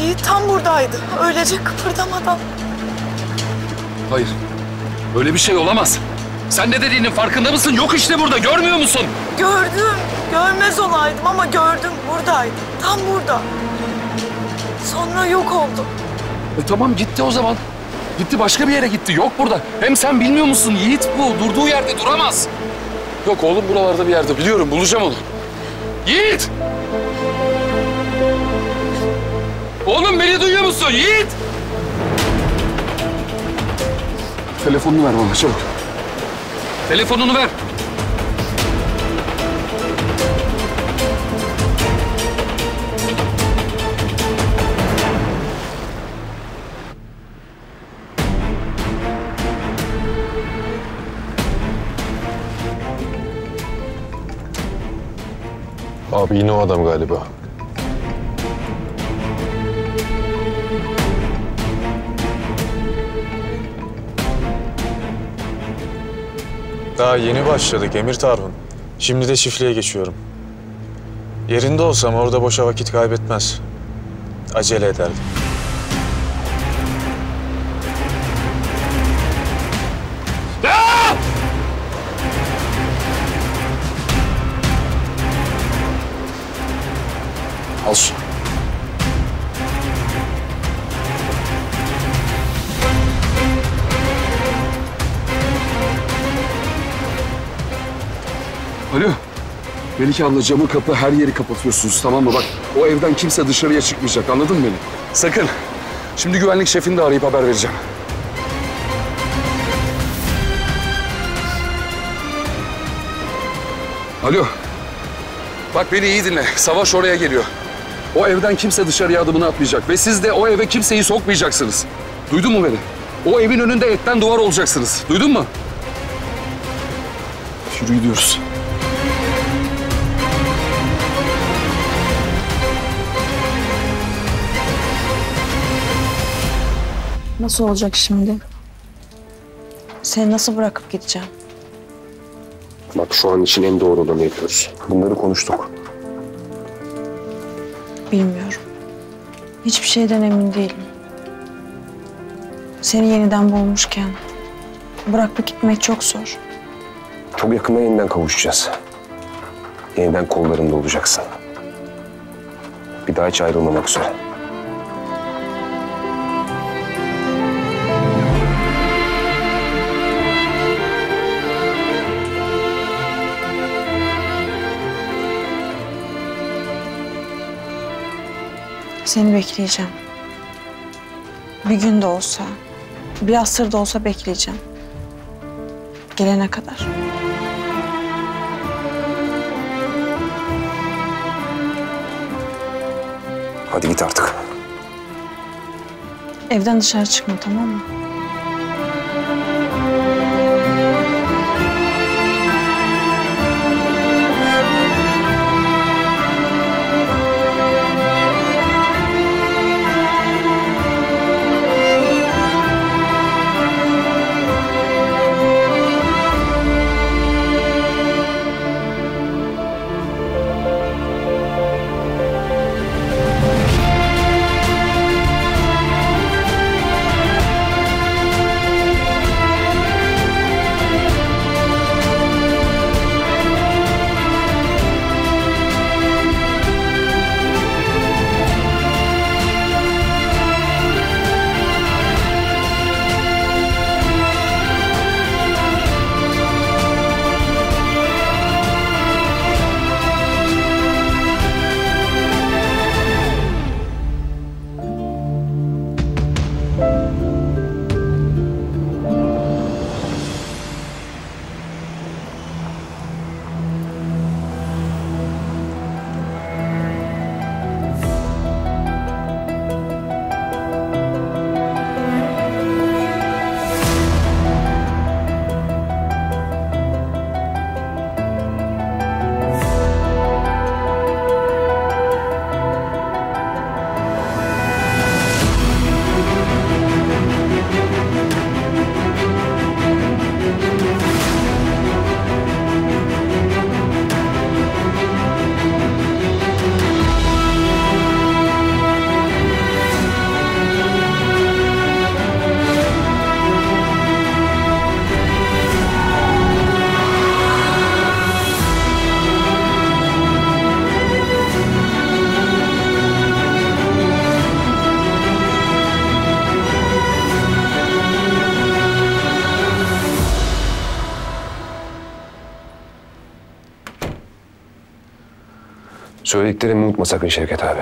Yiğit tam buradaydı. Öylece kıpırdamadan. Hayır. Böyle bir şey olamaz. Sen ne dediğinin farkında mısın? Yok işte burada. Görmüyor musun? Gördüm. Görmez olaydım ama gördüm. Buradaydı. Tam burada. Sonra yok oldu. E tamam gitti o zaman. Gitti başka bir yere gitti. Yok burada. Hem sen bilmiyor musun? Yiğit bu. Durduğu yerde duramaz. Yok oğlum buralarda bir yerde. Biliyorum bulacağım onu. Yiğit! Oğlum beni duyuyor musun? Yiğit! Telefonunu ver bana çabuk. Telefonunu ver. Abi yine o adam galiba. Daha yeni başladık Emir Tarhun. Şimdi de çiftliğe geçiyorum. Yerinde olsam orada boşa vakit kaybetmez. Acele ederdim. Melike abla camı kapı her yeri kapatıyorsunuz tamam mı? Bak o evden kimse dışarıya çıkmayacak anladın mı beni? Sakın. Şimdi güvenlik şefini de arayıp haber vereceğim. Alo. Bak beni iyi dinle. Savaş oraya geliyor. O evden kimse dışarıya adımını atmayacak ve siz de o eve kimseyi sokmayacaksınız. Duydun mu beni? O evin önünde etten duvar olacaksınız. Duydun mu? Yürü gidiyoruz. Nasıl olacak şimdi? Seni nasıl bırakıp gideceğim? Bak şu an için en doğru olanı yapıyoruz. Bunları konuştuk. Bilmiyorum. Hiçbir şeyden emin değilim. Seni yeniden bulmuşken bırakıp gitmek çok zor. Çok yakında yeniden kavuşacağız. Yeniden kollarında olacaksın. Bir daha hiç ayrılmamak üzere. Seni bekleyeceğim. Bir gün de olsa, bir asır da olsa bekleyeceğim. Gelene kadar. Hadi git artık. Evden dışarı çıkma tamam mı? Söylediklerimi unutma sakın Şevket abi.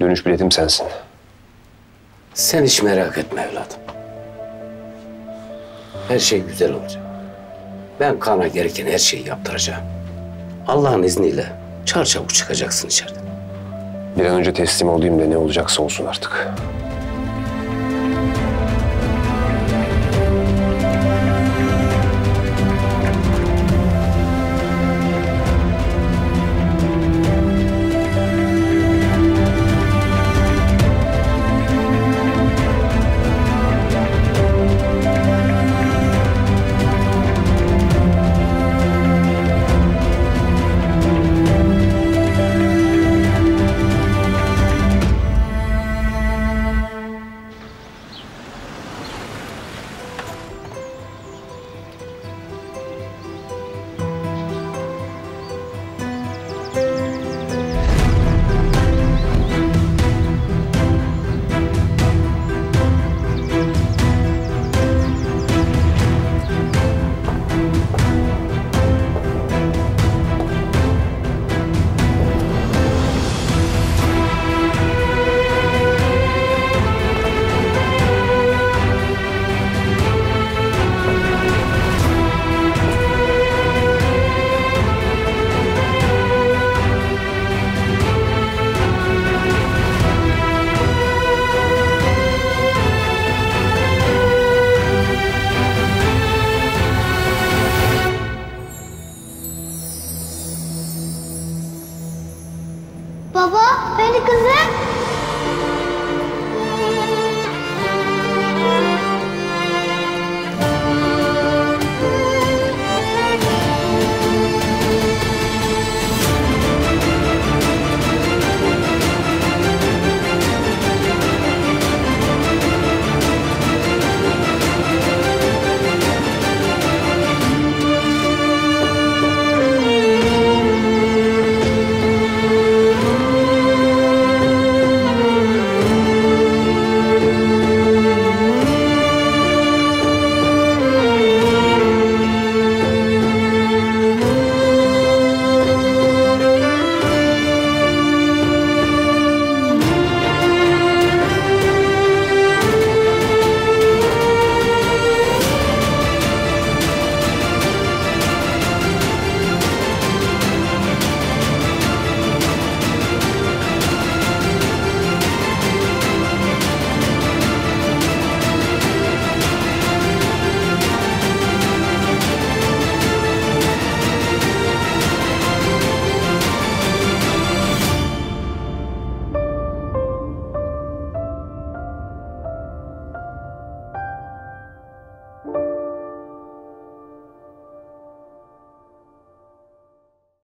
Dönüş biletim sensin. Sen hiç merak etme evladım. Her şey güzel olacak. Ben kana gereken her şeyi yaptıracağım. Allah'ın izniyle çarçabuk çıkacaksın içeriden. Bir an önce teslim olayım da ne olacaksa olsun artık.